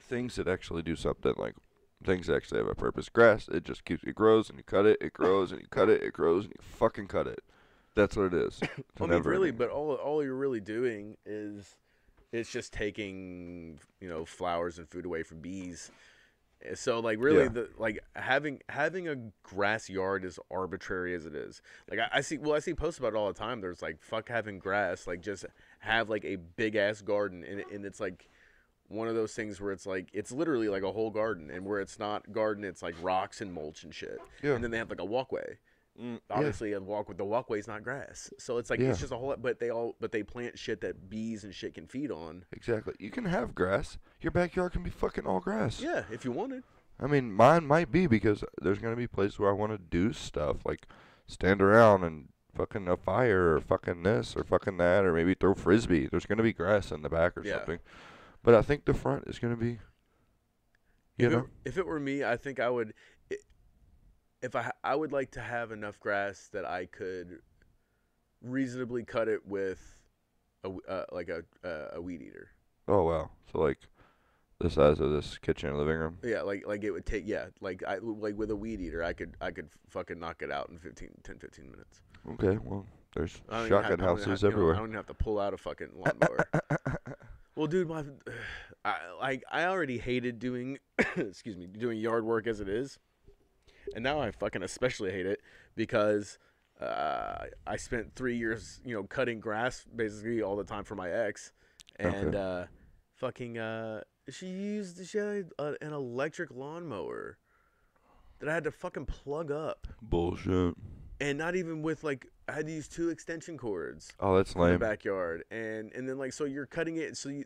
Things that actually do something, like things that actually have a purpose. Grass, it just keeps it grows and you cut it, it grows and you cut it, it grows and you fucking cut it. That's what it is. I mean, really, but all all you're really doing is it's just taking you know flowers and food away from bees. Eh, So like really Yeah. the like having having a grass yard is arbitrary as it is. Like I, I see well I see posts about it all the time. There's like fuck having grass. Like just have like a big ass garden and and it's like one of those things where it's like it's literally like a whole garden and where it's not garden it's like rocks and mulch and shit. Yeah. And then they have like a walkway Mm, yeah. obviously a walk with the walkway's not grass so it's like Yeah. it's just a whole lot but they all but they plant shit that bees and shit can feed on Exactly. You can have grass. Your backyard can be fucking all grass. yeah if you wanted I mean, mine might be because there's gonna be places where I want to do stuff like stand around and fucking a fire or fucking this or fucking that or maybe throw frisbee. There's gonna be grass in the back or Yeah. something. But I think the front is gonna be You if, know? it, if it were me, I think I would. If I I would like to have enough grass that I could reasonably cut it with a uh, like a uh, a weed eater. Oh wow. So like the size of this kitchen and living room. Yeah, like like it would take yeah, like I like with a weed eater, I could I could fucking knock it out in 15 10 15 minutes. Okay, well there's shotgun houses have- you know, everywhere. I don't even have to pull out a fucking lawnmower. well, dude, my I like I already hated doing excuse me, doing yard work as it is. And now I fucking especially hate it because uh, I spent 3 years, you know, cutting grass basically all the time for my ex and Okay. uh fucking uh she used she had a, an electric lawnmower that I had to fucking plug up Bullshit. and not even with like I had to use two extension cords Oh, that's lame. in the backyard, and and then like so you're cutting it, so you,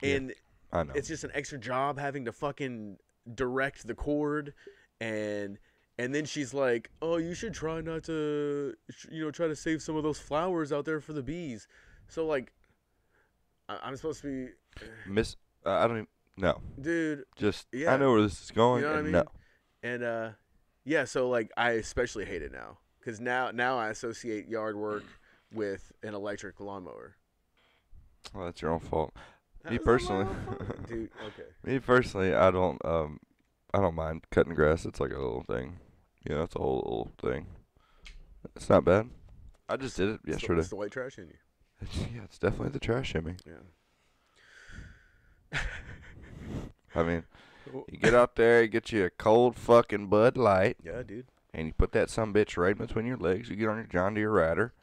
Yeah. and I know. it's just an extra job having to fucking direct the cord, and and then she's like, oh, you should try not to, you know, try to save some of those flowers out there for the bees. So like, I- I'm supposed to be, Miss. Uh, I don't even. No. dude, Just. Yeah. I know where this is going. You know what I and mean? No. and uh, yeah. So like, I especially hate it now because now now I associate yard work with an electric lawnmower. Well, that's your own fault. Me personally. fault? dude. Okay. Me personally, I don't. Um, I don't mind cutting grass. It's like a little thing. You that's a whole little thing. It's not bad. I just did it It's the- yesterday. It's the white trash in you. It's, yeah, it's definitely the trash shimmy. Yeah. I mean, you get out there, you get you a cold fucking Bud Light, Yeah, dude. and you put that some bitch right between your legs. You get on your John Deere rider,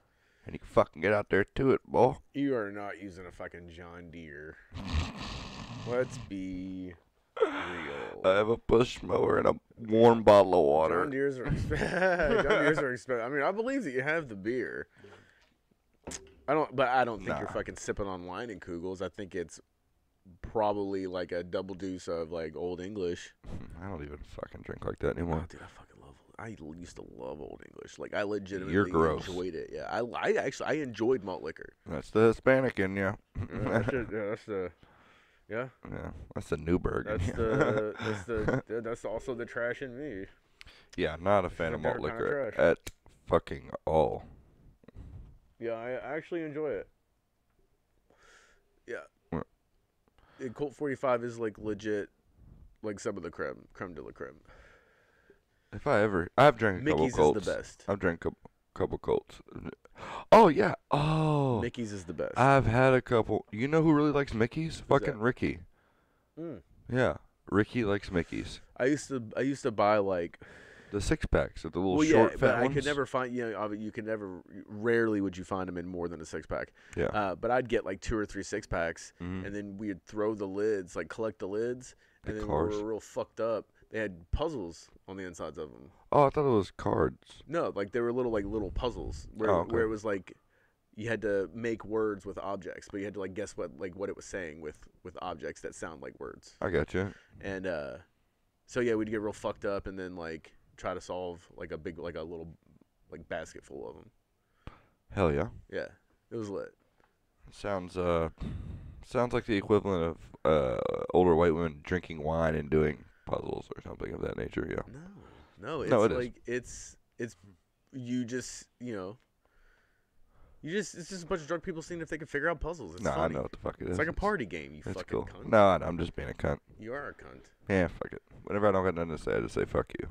and you fucking get out there to it, boy. You are not using a fucking John Deere. Let's be. I have a push mower and a warm bottle of water. John Deere's are expensive. John Deere's are expensive. I mean, I believe that you have the beer. I don't, but I don't think you're fucking sipping on wine in Kugels. I think it's probably like a double deuce of like Old English. I don't even fucking drink like that Oh, anymore. dude, I fucking love. I used to love Old English. Like I legitimately You're gross. enjoyed it. Yeah, I, I actually I enjoyed malt liquor. That's the Hispanic in you. Yeah, that's, the, yeah, that's the. Yeah, Yeah, that's the Newberg. that's the that's the that's also the trash in me. yeah, not a fan of malt liquor at fucking all. Yeah, I actually enjoy it. Yeah. What? Colt 45 is like legit, like some of the creme, creme de la creme. If I ever, I've drank a Mickey's couple is Colts. the best. I've drank a couple Colts. Oh yeah. Oh, Mickey's is the best. I've had a couple. You know who really likes Mickey's? Fucking that? Ricky. Mm. Yeah, Ricky likes Mickey's. I used to I used to buy like The six packs, of the little well short yeah, fat but I could never find you know you could never rarely would you find them in more than a six pack. Yeah. Uh, but I'd get like two or three six packs, Mhm. and then we'd throw the lids like collect the lids, The and then cars. we were real fucked up. They had puzzles on the insides of them. Oh, I thought it was cards. No, like they were little like little puzzles where Oh, okay. where it was like you had to make words with objects, but you had to like guess what like what it was saying with with objects that sound like words. I got you. And uh so yeah, we'd get real fucked up and then like try to solve like a big like a little like basket full of them. Hell yeah. Yeah. It was lit. Sounds uh, sounds like the equivalent of uh older white women drinking wine and doing puzzles or something of that nature. Yeah. No. No, it's No, it is. like it's it's you just, you know, you just it's just a bunch of drunk people seeing if they can figure out puzzles. It's no, I know what the fuck it is. It's like a party game, you It's fucking cool. cunt. No, I'm just being a cunt. You are a cunt. Yeah, fuck it. Whenever I don't got nothing to say, I just say fuck you.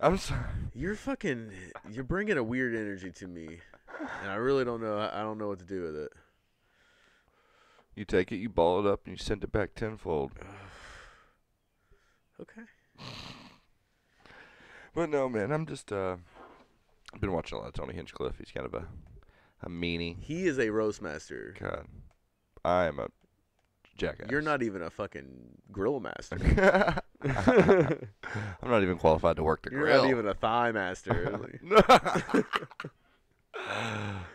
I'm sorry. You're fucking. You're bringing a weird energy to me, and I really don't know. I don't know what to do with it. You take it, you ball it up, and you send it back tenfold. Okay. But no, man, I'm just uh, I've been watching a lot of Tony Hinchcliffe. He's kind of a a meanie. He is a roast master. God, I am a jackass. You're not even a fucking grill master. I'm not even qualified to work the grill. You're not even a thigh master.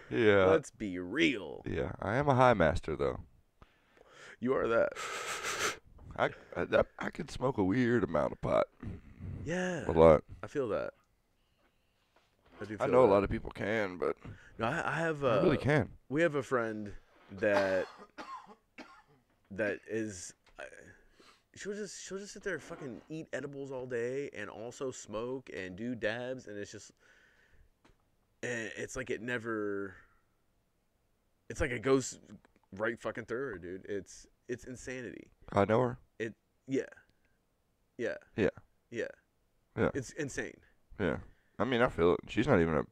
yeah, Let's be real. yeah. I am a high master though. You are that. I I, that- I could smoke a weird amount of pot, Yeah. a lot. I feel that. I do. Feel I know a lot of people can, but No, I, I have. I Uh, really can. we have a friend that that is uh, she'll just she'll just sit there and fucking eat edibles all day and also smoke and do dabs and it's just and it's like it never it's like it goes right fucking through her, dude. It's it's insanity. I know her. Yeah. Yeah. Yeah. Yeah. Yeah. It's insane. Yeah. I mean, I feel it. She's not even a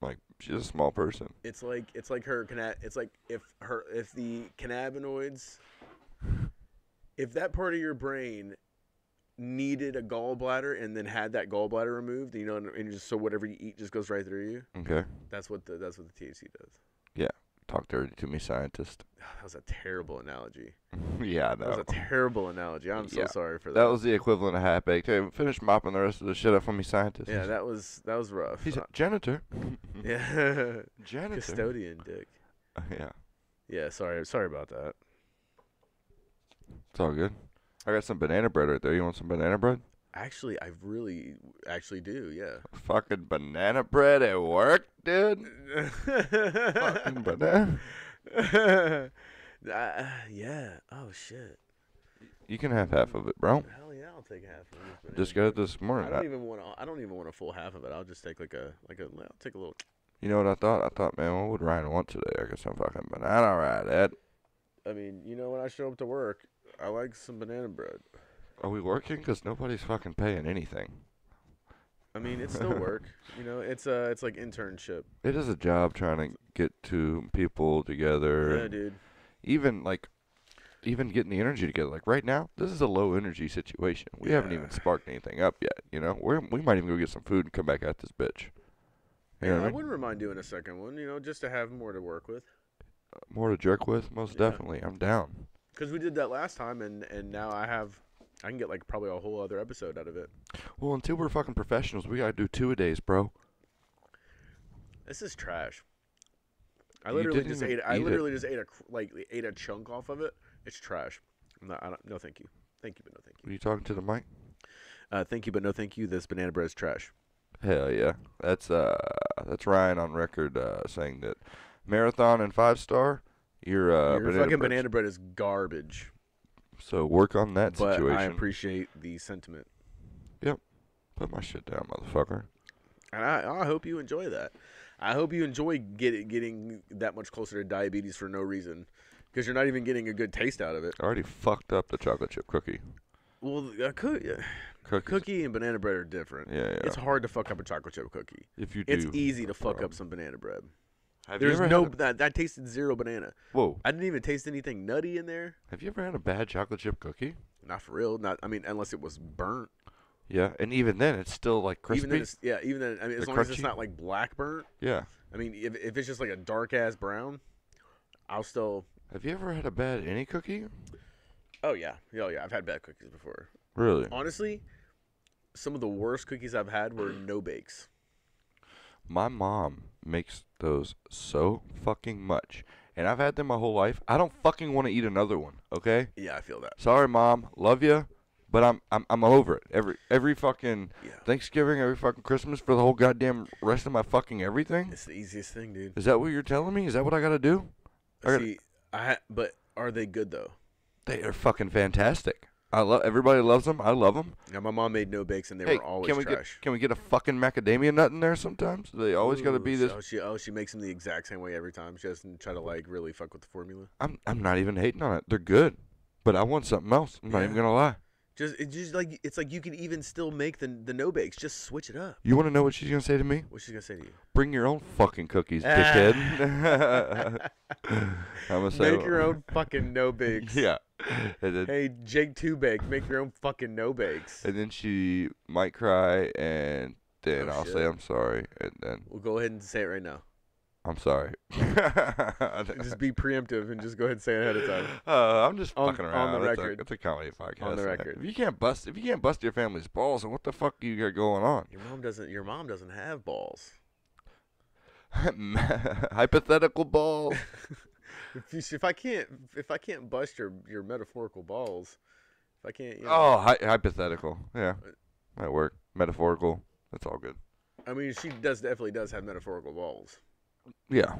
like. She's a small person. It's like it's like her canna- it's like if her if the cannabinoids if that part of your brain needed a gallbladder and then had that gallbladder removed, you know, and, and just so whatever you eat just goes right through you. Okay. That's what the that's what the THC does. Talk dirty to me, scientist. That was a terrible analogy. yeah, I That was a terrible analogy. I'm so Yeah. sorry for that. That was the equivalent of half baked. Hey, finish mopping the rest of the shit up for me, scientist. yeah, that was that was rough. He's Uh, a janitor. yeah, janitor. custodian dick. yeah, Yeah, sorry, sorry about that. it's all good. I got some banana bread right there. You want some banana bread? Actually, I really actually do. Yeah. Fucking banana bread at work, dude. Fucking banana. Uh, yeah. Oh shit. You can have half of it, bro. Hell yeah, I'll take half of this. Just got it this morning. I don't I, even want. I don't even want a full half of it. I'll just take like a like a. I'll take a little. you know what I thought? I thought, man, what would Ryan want today? I got some fucking banana right, Ed. I mean, you know, when I show up to work, I like some banana bread. Are we working? Cause nobody's fucking paying anything. I mean, it's still work. You know, it's uh, it's like internship. It is a job trying to get two people together. Yeah, dude. even like even getting the energy together like right now this is a low energy situation we haven't even sparked anything up yet you know we're, we might even go get some food and come back at this bitch you Yeah, I I wouldn't mind doing a second one. You know, just to have more to work with. more to jerk with most Yeah. definitely i'm down Because we did that last time, and and now I have, I can get like probably a whole other episode out of it. well until we're fucking professionals we gotta do two a days bro This is trash. I You literally didn't just even ate. I eat it. literally just ate a cr- like ate a chunk off of it. It's trash. Not, I don't, no, thank you. Thank you, but no, thank you. are you talking to the mic Uh, thank you, but no, thank you. This banana bread is trash. hell yeah that's uh that's ryan on record uh saying that marathon and five star you're uh Your banana fucking bread's- banana bread is garbage. So work on that but situation I appreciate the sentiment, Yep. put my shit down motherfucker and I, I hope you enjoy that. I hope you enjoy get, getting that much closer to diabetes for no reason, because you're not even getting a good taste out of it. I already fucked up the chocolate chip cookie Well, a uh, coo- Cookies. cookie and banana bread are different. Yeah, yeah. It's hard to fuck up a chocolate chip cookie. if you do, It's easy to fuck bro. up some banana bread. Have There's no a- that that tasted zero banana. whoa. I didn't even taste anything nutty in there. Have you ever had a bad chocolate chip cookie? Not for real. Not I mean unless it was burnt. Yeah, and even then, it's still like crispy. Even then, it's, yeah. Even then, I mean, as The long as it's not like black burnt. yeah. I mean, if if it's just like a dark ass brown, I'll still. Have you ever had a bad any cookie? Oh yeah, oh yeah. I've had bad cookies before. Really? Honestly, some of the worst cookies I've had were no bakes. My mom makes those so fucking much, and I've had them my whole life. I don't fucking want to eat another one. Okay? Yeah, I feel that. Sorry, mom. Love you, but I'm I'm I'm over it. Every every fucking Yeah, Thanksgiving, every fucking Christmas for the whole goddamn rest of my fucking everything. it's the easiest thing, dude. Is that what you're telling me? Is that what I gotta do? I gotta- See, I but are they good though? They are fucking fantastic. I love everybody loves them. I love them. Yeah, my mom made no bakes and they hey, were always can we trash. get can we get a fucking macadamia nut in there sometimes? They always got to be this. So she oh she makes them the exact same way every time. She doesn't try to like really fuck with the formula. I'm I'm not even hating on it. They're good, but I want something else. I'm not even gonna lie. Just it's just like it's like you can even still make the the no bakes. Just switch it up. You want to know what she's gonna say to me? What's she gonna say to you? Bring your own fucking cookies, Ah. dickhead. I'm gonna say Make your own fucking no bakes. Yeah. Then, Hey Jake Two Bake, make your own fucking no bakes. and then she might cry, and then Oh, I'll shit. say I'm sorry, and then We'll go ahead and say it right now. I'm sorry. Just be preemptive and just go ahead and say it ahead of time. Uh, I'm just On- fucking on around. the It's a- record. It's a, comedy podcast. On the record. If you can't bust, if you can't bust your family's balls, then what the fuck you got going on? Your mom doesn't. Your mom doesn't have balls. Hypothetical balls. If, you, if I can't, if I can't bust your your metaphorical balls, if I can't, you know, oh, hy- hypothetical. Yeah, that work. Metaphorical. That's all good. I mean, she does definitely does have metaphorical balls. Yeah,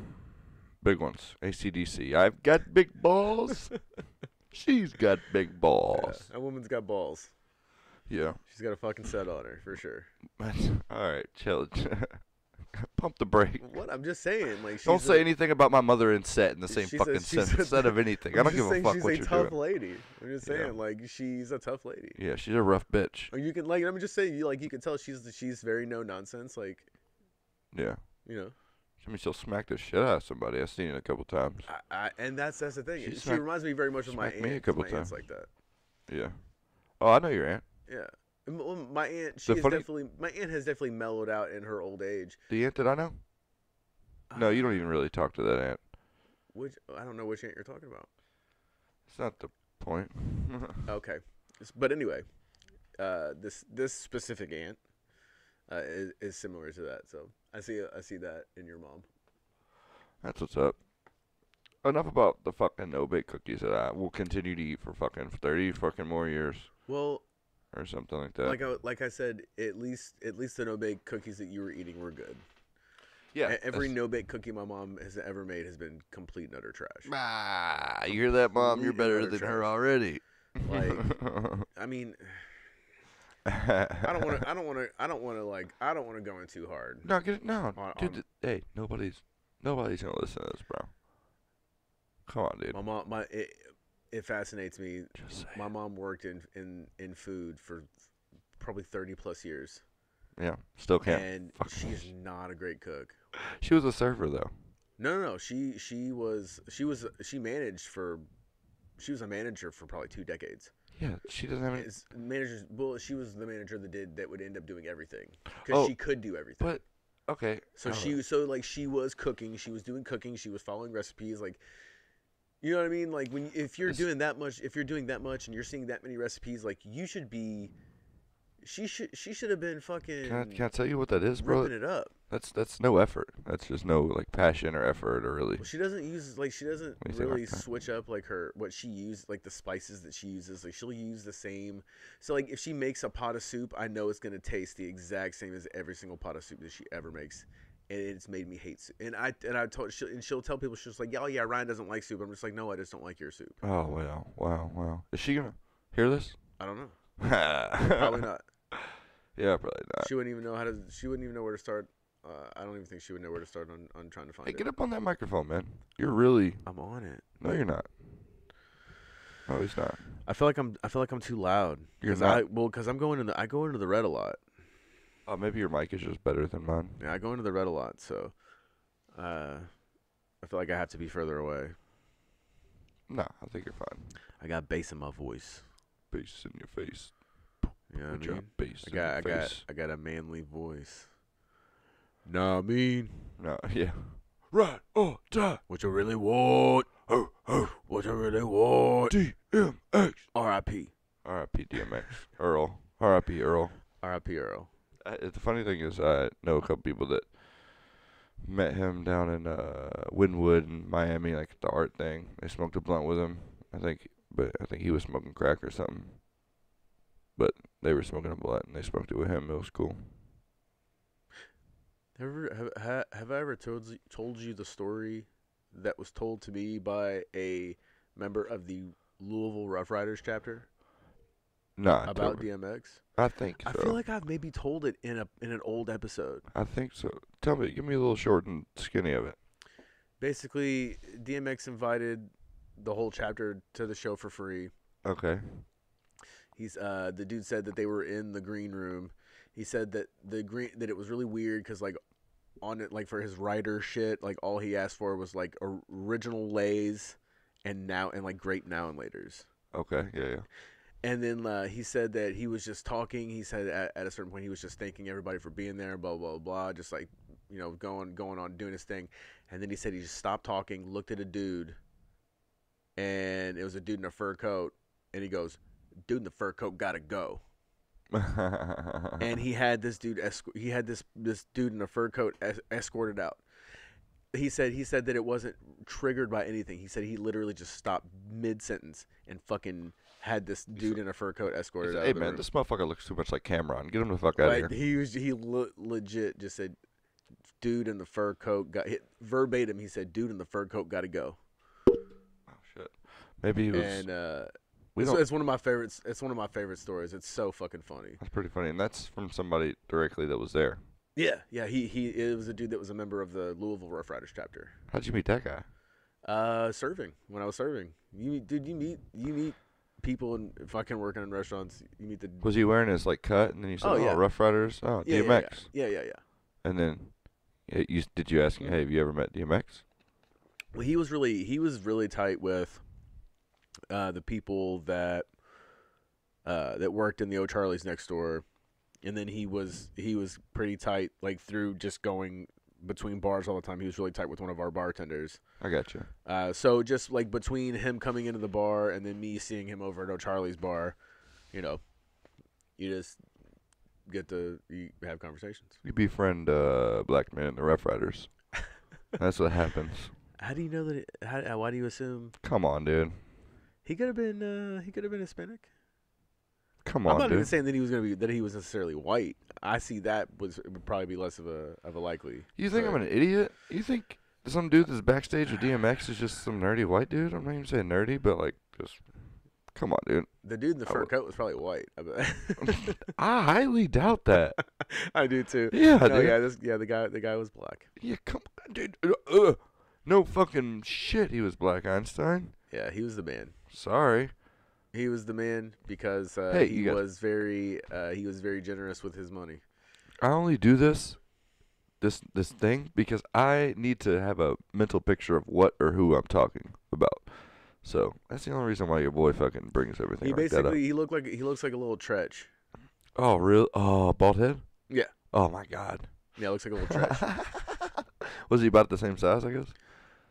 big ones. ACDC. I've got big balls. She's got big balls. Yeah, that woman's got balls. Yeah. She's got a fucking set on her for sure. All right, chill. Pump the brake. What I'm just saying, like, she's Don't say a, anything about my mother in set in the same fucking a- sentence instead of anything. I don't give a fuck she's what a you're tough doing. lady. I'm just Yeah. saying, like, she's a tough lady. Yeah, she's a rough bitch. Or you can like, I'm just saying, you like, you can tell she's she's very no nonsense. Like, Yeah. you know, I mean, she'll smack the shit out of somebody. I've seen it a couple times. I, I and that's that's the thing. She She, reminds me very much of my aunt. me a couple times. like that. Yeah. Oh, I know your aunt. Yeah. And m- m- My aunt, she The is funny- definitely my aunt has definitely mellowed out in her old age. The aunt that I know? No, you don't even really talk to that aunt. Which I don't know which aunt you're talking about. It's not the point. Okay, but anyway, uh, this this specific aunt uh, is, is similar to that. So I see I see that in your mom. That's what's up. Enough about the fucking no bake cookies that I will continue to eat for fucking thirty fucking more years Well, or something like that. like I, like I said, at least at least the no bake cookies that you were eating were good. yeah, Every no bake cookie my mom has ever made has been complete and utter trash. Ah, you hear that, mom? You're better than her already. Like, I mean, I don't want to. I don't want to. I don't want to like. I don't want to go in too hard. No, get it. No, On- dude. on- hey, nobody's, nobody's gonna listen to this, bro. Come on, dude. My mom. My it, it fascinates me. My mom worked in in in food for probably thirty plus years, Yeah, still can't. and fuck. she's not a great cook. She was a server though. No, no, no. She she was she was she managed for. She was a manager for probably two decades. Yeah, she doesn't have any. It's managers. Well, she was the manager that did that would end up doing everything Oh, because she could do everything. But okay. So I don't know. she, so like she was cooking, she was doing cooking, she was following recipes, like, you know what I mean? Like when if you're It's- doing that much, if you're doing that much, and you're seeing that many recipes, like you should be. She should she should have been fucking Can I, can I tell you what that is, bro? ripping it up. That's that's no effort. That's just no like passion or effort or really. Well, she doesn't use like she doesn't What do you say, really switch up like her what she used like the spices that she uses. Like she'll use the same. So like if she makes a pot of soup, I know it's gonna taste the exact same as every single pot of soup that she ever makes. And it's made me hate soup. And I and I told she'll, and she'll tell people she's like, yeah, oh, yeah, Ryan doesn't like soup. I'm just like, no, I just don't like your soup. Oh wow, wow, wow. Is she gonna hear this? I don't know. Probably not. Yeah, probably not. She wouldn't even know how to. She wouldn't even know where to start. Uh, I don't even think she would know where to start on, on trying to find Hey, it. get up on that microphone, man. You're really I'm on it. no, you're not. No, he's not. I feel like I'm. I feel like I'm too loud. You're 'Cause not. I well, because I'm going into the. I go into the red a lot. Oh, maybe your mic is just better than mine. Yeah, I go into the red a lot, so uh, I feel like I have to be further away. No, I think you're fine. I got bass in my voice. Bass in your face. You know what I mean? I got, I got. I got a manly voice. Nah, I mean, No, yeah. Right or die. what you really want? Oh, oh. What you really want? DMX. R.I.P. R.I.P. DMX. Earl. R.I.P. Earl. R.I.P. Earl. Uh, the funny thing is, I know a couple people that met him down in uh, Wynwood in Miami, like at the art thing. They smoked a blunt with him. I think, but I think he was smoking crack or something. But they were smoking a blunt and they smoked it with him. It was cool. Have, ever, have, have I ever told you, told you the story that was told to me by a member of the Louisville Ruff Ryders chapter Nah, about me. DMX? I think I feel like I've maybe told it in a in an old episode. I think so. Tell me, give me a little short and skinny of it. Basically, DMX invited the whole chapter to the show for free. Okay. He's uh the dude said that they were in the green room. He said that the green that it was really weird because like on it like for his writer shit like all he asked for was like original lays and now and like great now and laters. Okay. Yeah. Yeah. And then uh, he said that he was just talking. He said at, at a certain point he was just thanking everybody for being there, blah blah blah, just like you know going going on doing his thing. And then he said he just stopped talking, looked at a dude, and it was a dude in a fur coat, and he goes, "Dude in the fur coat gotta go." and he had this dude escort. He had this this dude in a fur coat es- escorted out. He said he said that it wasn't triggered by anything. He said he literally just stopped mid sentence and fucking had this dude in a fur coat escorted out. hey of the man, room. this motherfucker looks too much like Cameron. Get him the fuck out of here. he was he le- legit just said, "Dude in the fur coat got hit verbatim." He said, "Dude in the fur coat got to go." Oh shit. Maybe he was. and uh, we it's, it's one of my favorites. It's one of my favorite stories. It's so fucking funny. That's pretty funny, and that's from somebody directly that was there. Yeah, yeah. He he it was a dude that was a member of the Louisville Ruff Ryders chapter. How'd you meet that guy? Uh, serving when I was serving. You meet- dude, you meet you meet people and fucking working in restaurants. You meet the Was he wearing his like cut, and then you said, Oh, "Oh, yeah. Ruff Ryders, oh yeah, yeah, DMX," Yeah, yeah, yeah. yeah. and then yeah, you did you ask him. "Hey, have you ever met DMX?" Well, he was really he was really tight with uh, the people that uh, that worked in the O'Charlie's next door, and then he was he was pretty tight like through just going between bars all the time. He was really tight with one of our bartenders. I got you. Uh, so just like between him coming into the bar and then me seeing him over at O'Charlie's bar, you know, you just get to you have conversations. You befriend uh, black men the Ruff Ryders. That's what happens. How do you know that? It, how, why do you assume Come on, dude. He could have been? Uh, he could have been Hispanic. Come on, I'm not dude. even saying that he was gonna be that he was necessarily white. I see that was it would probably be less of a of a likely. You think I'm an idiot? You think some dude that's backstage with DMX is just some nerdy white dude? I'm not even saying nerdy, but like just come on, dude. The dude in the I fur would- coat was probably white. I, bet. I highly doubt that. I do too. Yeah, no, dude. yeah, this, yeah. The guy, the guy was black. Yeah, come on, dude. Uh, uh, no fucking shit. He was Black Einstein. Yeah, he was the man. Sorry. He was the man because uh, Hey, he was very uh, he was very generous with his money. I only do this, this this thing because I need to have a mental picture of what or who I'm talking about. So that's the only reason why your boy fucking brings everything He like basically he looked like he looks like a little Treach. Oh, real? Oh, bald head? Yeah. Oh my god. Yeah, looks like a little Treach. Was he about the same size? I guess.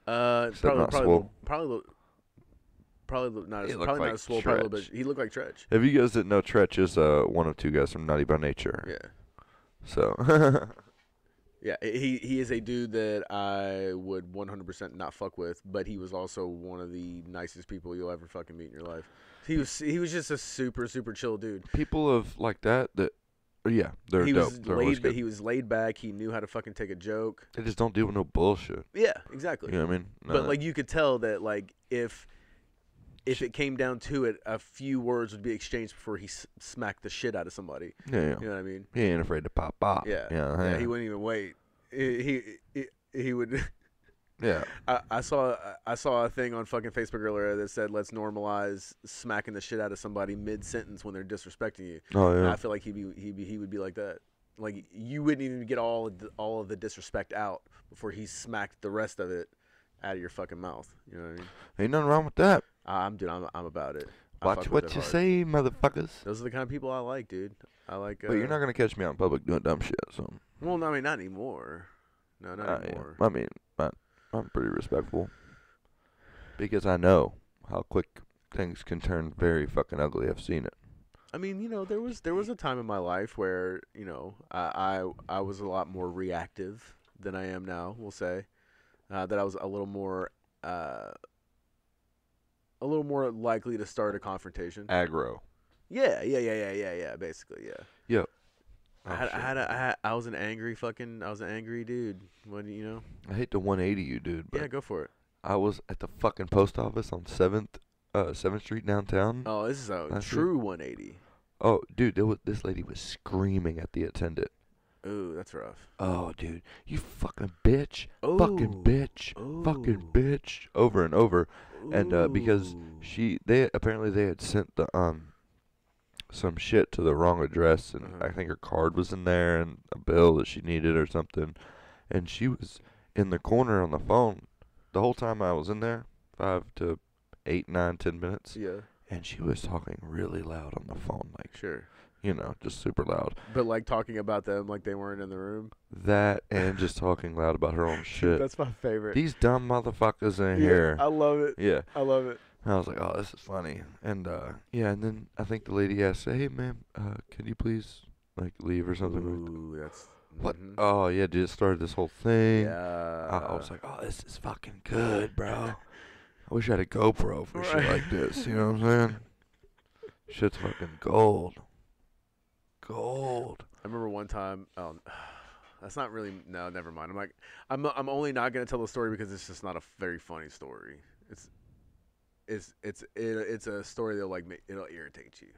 uh, Except probably not probably probably probably not He as, probably like not as swole. Probably a little bit. He looked like Treach. If you guys didn't know, Treach is uh, one of two guys from Naughty by Nature. Yeah. So. Yeah, he he is a dude that I would 100% not fuck with, but he was also one of the nicest people you'll ever fucking meet in your life. He was he was just a super super chill dude. People of like that that. Yeah, they're he dope. was They're laid good. he was laid back. He knew how to fucking take a joke. They just don't deal with no bullshit. Yeah, exactly. You know what I mean? None but like you could tell that like if if it came down to it, a few words would be exchanged before he s- smacked the shit out of somebody. yeah, yeah. You know what I mean? He ain't afraid to pop pop. Yeah. yeah, Yeah, yeah. he wouldn't even wait. He he he, he would. yeah. I, I saw I saw a thing on fucking Facebook earlier that said let's normalize smacking the shit out of somebody mid sentence when they're disrespecting you. Oh And yeah. I feel like he'd be he be he would be like that. Like you wouldn't even get all of the, all of the disrespect out before he smacked the rest of it out of your fucking mouth. You know what I mean? Ain't nothing wrong with that. I'm dude. I'm I'm about it. I Watch fuck with what you hard. say, motherfuckers. Those are the kind of people I like, dude. I like. Uh, But you're not gonna catch me out in public doing dumb shit. So. Well, no, I mean not anymore. No, not Uh, yeah. anymore. I mean, I, I'm pretty respectful because I know how quick things can turn very fucking ugly. I've seen it. I mean, you know, there was there was a time in my life where you know I I, I was a lot more reactive than I am now. We'll say uh, that I was a little more uh, a little more likely to start a confrontation. Aggro. Yeah, yeah, yeah, yeah, yeah, yeah. Basically, yeah. I Oh, had, I had, a, I had I was an angry fucking I was an angry dude. When you know, I hate to 180 you, dude, but yeah, go for it. I was at the fucking post office on Seventh, uh, Seventh Street downtown. Oh, this is a I true 180. Oh, dude, there was, this lady was screaming at the attendant. Ooh, that's rough. Oh, dude, you fucking bitch, Oh, fucking bitch, fucking bitch, over and over. And, uh, because She, they apparently they had sent the um some shit to the wrong address, and Uh-huh. I think her card was in there and a bill that she needed or something, and she was in the corner on the phone the whole time I was in there, five to eight, nine, ten minutes, yeah, and she was talking really loud on the phone, like sure. You know, just super loud. But like talking about them like they weren't in the room. That and just talking loud about her own shit. That's my favorite. These dumb motherfuckers in Yeah, here. I love it. yeah. I love it. And I was like, oh, this is funny. And uh, yeah, and then I think the lady asked, hey, ma'am, uh, can you please like leave or something? Ooh, that's What? mhm. Oh yeah, dude, it started this whole thing. Yeah. I, I was like, oh, this is fucking good, bro. I wish I had a GoPro for shit like this. You know what I'm saying? Shit's fucking gold. Gold. I remember one time. Um, that's not really. No, never mind. I'm like, I'm. I'm only not gonna tell the story because it's just not a very funny story. It's. it's it's it, it's a story that like ma- it'll irritate you.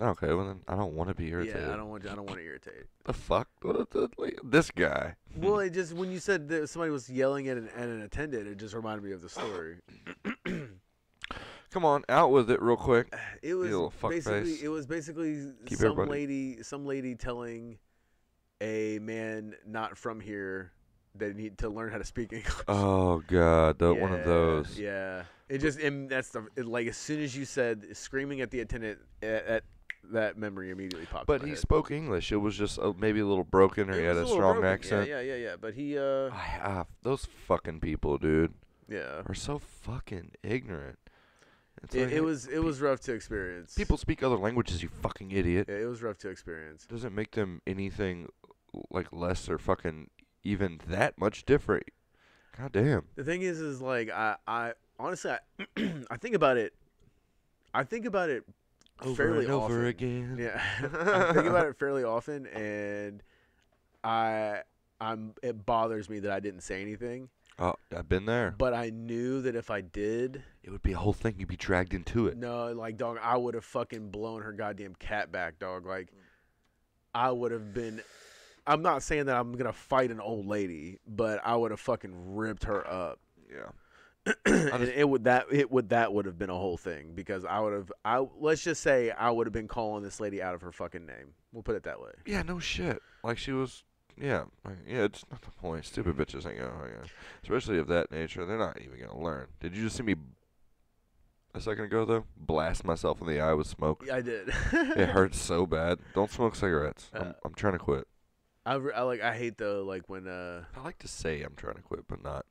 Okay, well then I don't want to be irritated. Yeah, I don't want I don't want to irritate. The fuck? What the, like, this guy. well, it just when you said that somebody was yelling at an, at an attendant, it just reminded me of the story. Come on, out with it real quick. It was basically face. it was basically Keep some everybody- lady some lady telling a man not from here that he need to learn how to speak English. Oh god, the, one of those. Yeah. It just and that's the it, like as soon as you said screaming at the attendant at, at that memory immediately popped. Up. But he head. spoke English. It was just uh, maybe a little broken, or It he had was a strong broken. accent. Yeah, yeah, yeah, yeah. But he uh I, ah, those fucking people, dude, yeah. are so fucking ignorant. It's It, like, it was it was rough to experience. people speak other languages. You fucking idiot. Yeah, it was rough to experience. Doesn't make them anything like less or fucking even that much different. God damn. The thing is, is like I, I honestly, I, I think about it. I think about it fairly and over often. again. Yeah, I think about it fairly often, and I, I'm. It bothers me that I didn't say anything, Oh, I've been there. but I knew that if I did, It would be a whole thing. You'd be dragged into it. no, like dog, I would have fucking blown her goddamn cat back, dog. Like, I would have been. I'm not saying that I'm gonna fight an old lady, but I would have fucking ripped her up. Yeah. and just- it would that it would that would have been a whole thing because I would have I let's just say I would have been calling this lady out of her fucking name. We'll put it that way. Yeah, no shit. Like she was. Yeah, yeah. It's not the point. Stupid bitches ain't gonna, uh, especially of that nature. They're not even gonna learn. Did you just see me a second ago though? Blast myself in the eye with smoke. Yeah, I did. it hurts so bad. Don't smoke cigarettes. Uh, I'm, I'm trying to quit. I, I like I hate though like when uh I like to say I'm trying to quit, but not.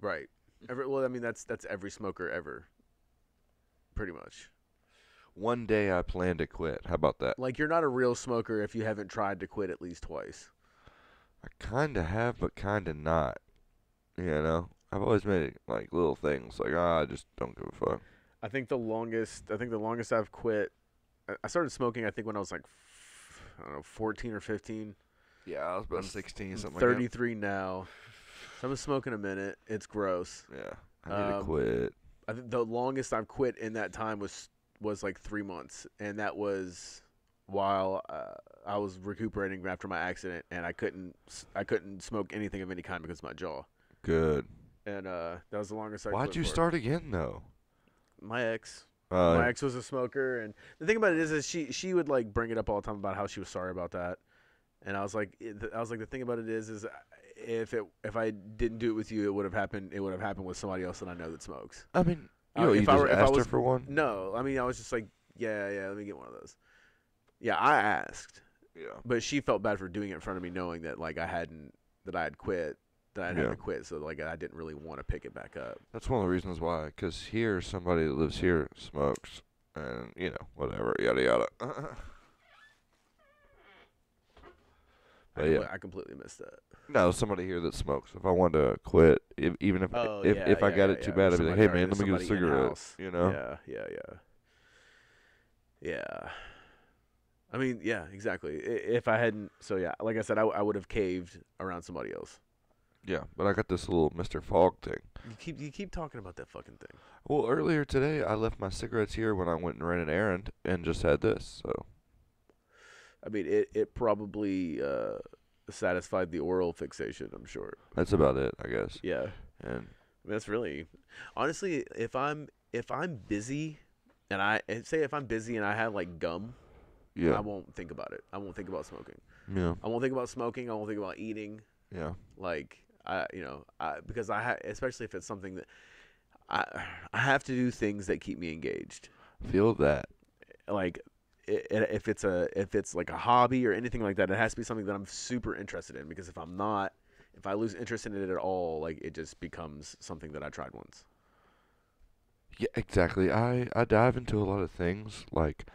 right. Every, well, I mean that's that's every smoker ever. Pretty much. One day I plan to quit. How about that? Like you're not a real smoker if you haven't tried to quit at least twice. I kinda have, but kinda not. You know, I've always made it like little things, like ah, I just don't give a fuck. I think the longest I think the longest I've quit I- started smoking I think when I was like f- I don't know 14 or 15. Yeah, I was about I'm 16, something 33 now. So I've been smoking a minute. It's gross. Yeah, I need to Um, quit. I think the longest I've quit in that time was was like three months, and that was while uh, I was recuperating after my accident, and I couldn't I couldn't smoke anything of any kind because of my jaw, Good. and uh, that was the longest I. Why'd you start again though? My ex. Uh, my ex was a smoker, and the thing about it is, is she she would like bring it up all the time about how she was sorry about that, and I was like, I was like, the thing about it is, is if it if I didn't do it with you, it would have happened. It would have happened with somebody else that I know that smokes. I mean, you, Uh, you if I were- if I asked her for one. No, I mean I was just like, yeah, yeah, let me get one of those. Yeah, I asked, Yeah. but she felt bad for doing it in front of me, knowing that like I hadn't that I had quit, that I had Yeah. to quit, so like I didn't really want to pick it back up. That's one of the reasons why. Cause here, somebody that lives here smokes, and you know, whatever, yada yada. I, But yeah. comple- I completely missed that. no, somebody here that smokes. If I wanted to quit, if, even if Oh, if yeah, if I yeah, got yeah, it too yeah. bad, I'd be like, hey man, let me get a somebody cigarette. in-house. You know. Yeah, yeah, yeah. Yeah. I mean, yeah, exactly. I- If I hadn't, so yeah, like I said, I, w- I would have caved around somebody else. Yeah, but I got this little Mr. Fog thing. You keep you keep talking about that fucking thing. Well, earlier today, I left my cigarettes here when I went and ran an errand, and just had this. So I mean, it it probably uh, satisfied the oral fixation. I'm sure. that's about it, I guess. Yeah, And I mean, that's really honestly. If I'm if I'm busy, and I and say if I'm busy and I have like gum, yeah, I won't think about it. I won't think about smoking. yeah, I won't think about smoking. I won't think about eating. yeah. Like I, you know, I because I ha- especially if it's something that I I have to do things that keep me engaged. Feel that. Like if it's a if it's like a hobby or anything like that, it has to be something that I'm super interested in. Because if I'm not, if I lose interest in it at all, like it just becomes something that I tried once. Yeah, exactly. I I dive into a lot of things. Like,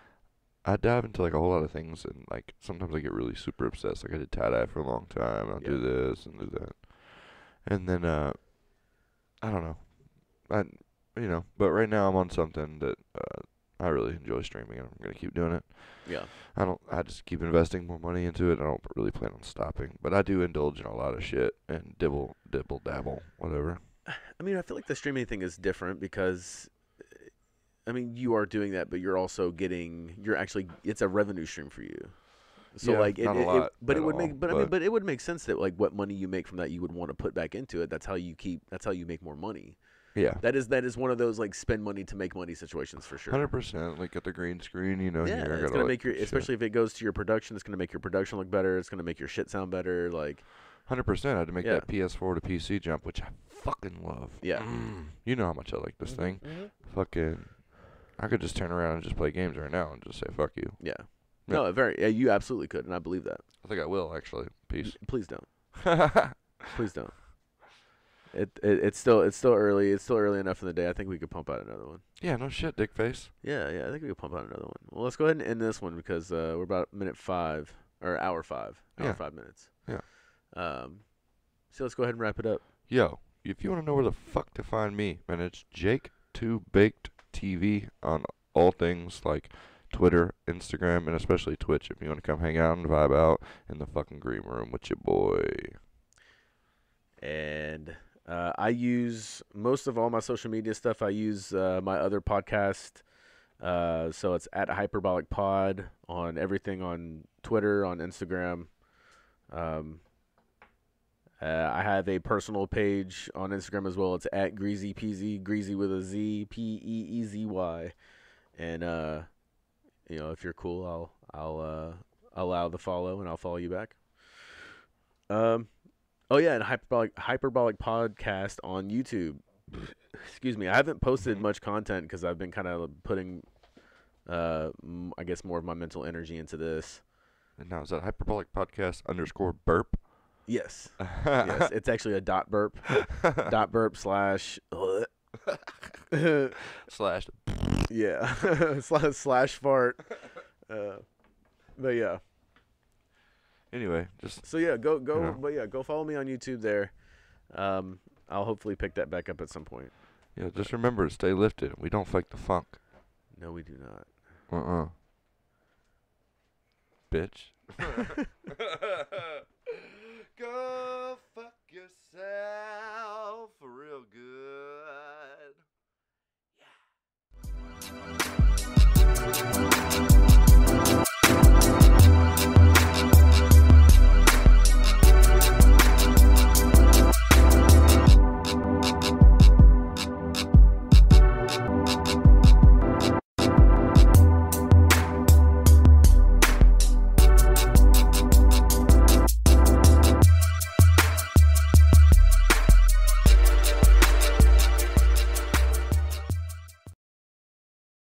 I dive into like a whole lot of things, and like sometimes I get really super obsessed. Like I did tie dye for a long time. I'll do this and do that, and then uh, I don't know. I you know, but right now I'm on something that uh, I really enjoy streaming, and I'm gonna keep doing it. Yeah. I don't. I just keep investing more money into it. I don't really plan on stopping, but I do indulge in a lot of shit and dibble, dibble, dabble, whatever. I mean, I feel like the streaming thing is different because, I mean, you are doing that, but you're also getting, you're actually, it's a revenue stream for you. So Yeah, like, it, not a it- lot but it would all, make, but, I mean, but- but it would make sense that like what money you make from that you would want to put back into it. That's how you keep, that's how you make more money. Yeah. That is that is one of those like spend money to make money situations for sure. Hundred percent. Like at the green screen, you know. Yeah, here, I it's gotta, gonna like, make your, shit. especially if it goes to your production, it's gonna make your production look better. It's gonna make your shit sound better. Like, Hundred percent. I had to make Yeah. that PS4 to PC jump, which I fucking love. Yeah. Mm. You know how much I like this thing. Mhm. Fucking. I could just turn around and just play games right now and just say fuck you. yeah, Yeah. no, very, yeah, you absolutely could, and I believe that. I think I will actually. Peace. Please don't. Please don't. It, it it's still it's still early. It's still early enough in the day. I think we could pump out another one. yeah. No shit, dick face. Yeah, yeah. I think we could pump out another one. Well, let's go ahead and end this one because uh, we're about minute five or hour five, hour Yeah. five minutes. Yeah. Um, so let's go ahead and wrap it up. Yo, if you want to know where the fuck to find me, man, it's Jake Two Baked TV on all things like Twitter, Instagram, and especially Twitch. If you want to come hang out and vibe out in the fucking green room with your boy. and uh, I use most of all my social media stuff. I use uh, my other podcast, uh, so it's at Highperbolic Pod on everything on Twitter, on Instagram. Um, uh, I have a personal page on Instagram as well. It's at Greasy Peasy, Greasy with a Z, P E E Z Y, and uh, you know if you're cool, I'll I'll uh, allow the follow and I'll follow you back. Um, Oh yeah, and Highperbolic Highperbolic podcast on YouTube. Excuse me, I haven't posted much content because I've been kind of putting, uh, m- I guess more of my mental energy into this. And now is that Highperbolic podcast underscore burp? Yes, yes, it's actually a dot burp, dot burp slash. Slash. yeah, slash, slash fart. Uh, but yeah, anyway, just so yeah, go go, you know. but yeah, go follow me on YouTube there. Um, I'll hopefully pick that back up at some point. Yeah, just remember, stay lifted. We don't fake the funk. No, we do not. Uh uh Bitch. go fuck yourself real good. Yeah.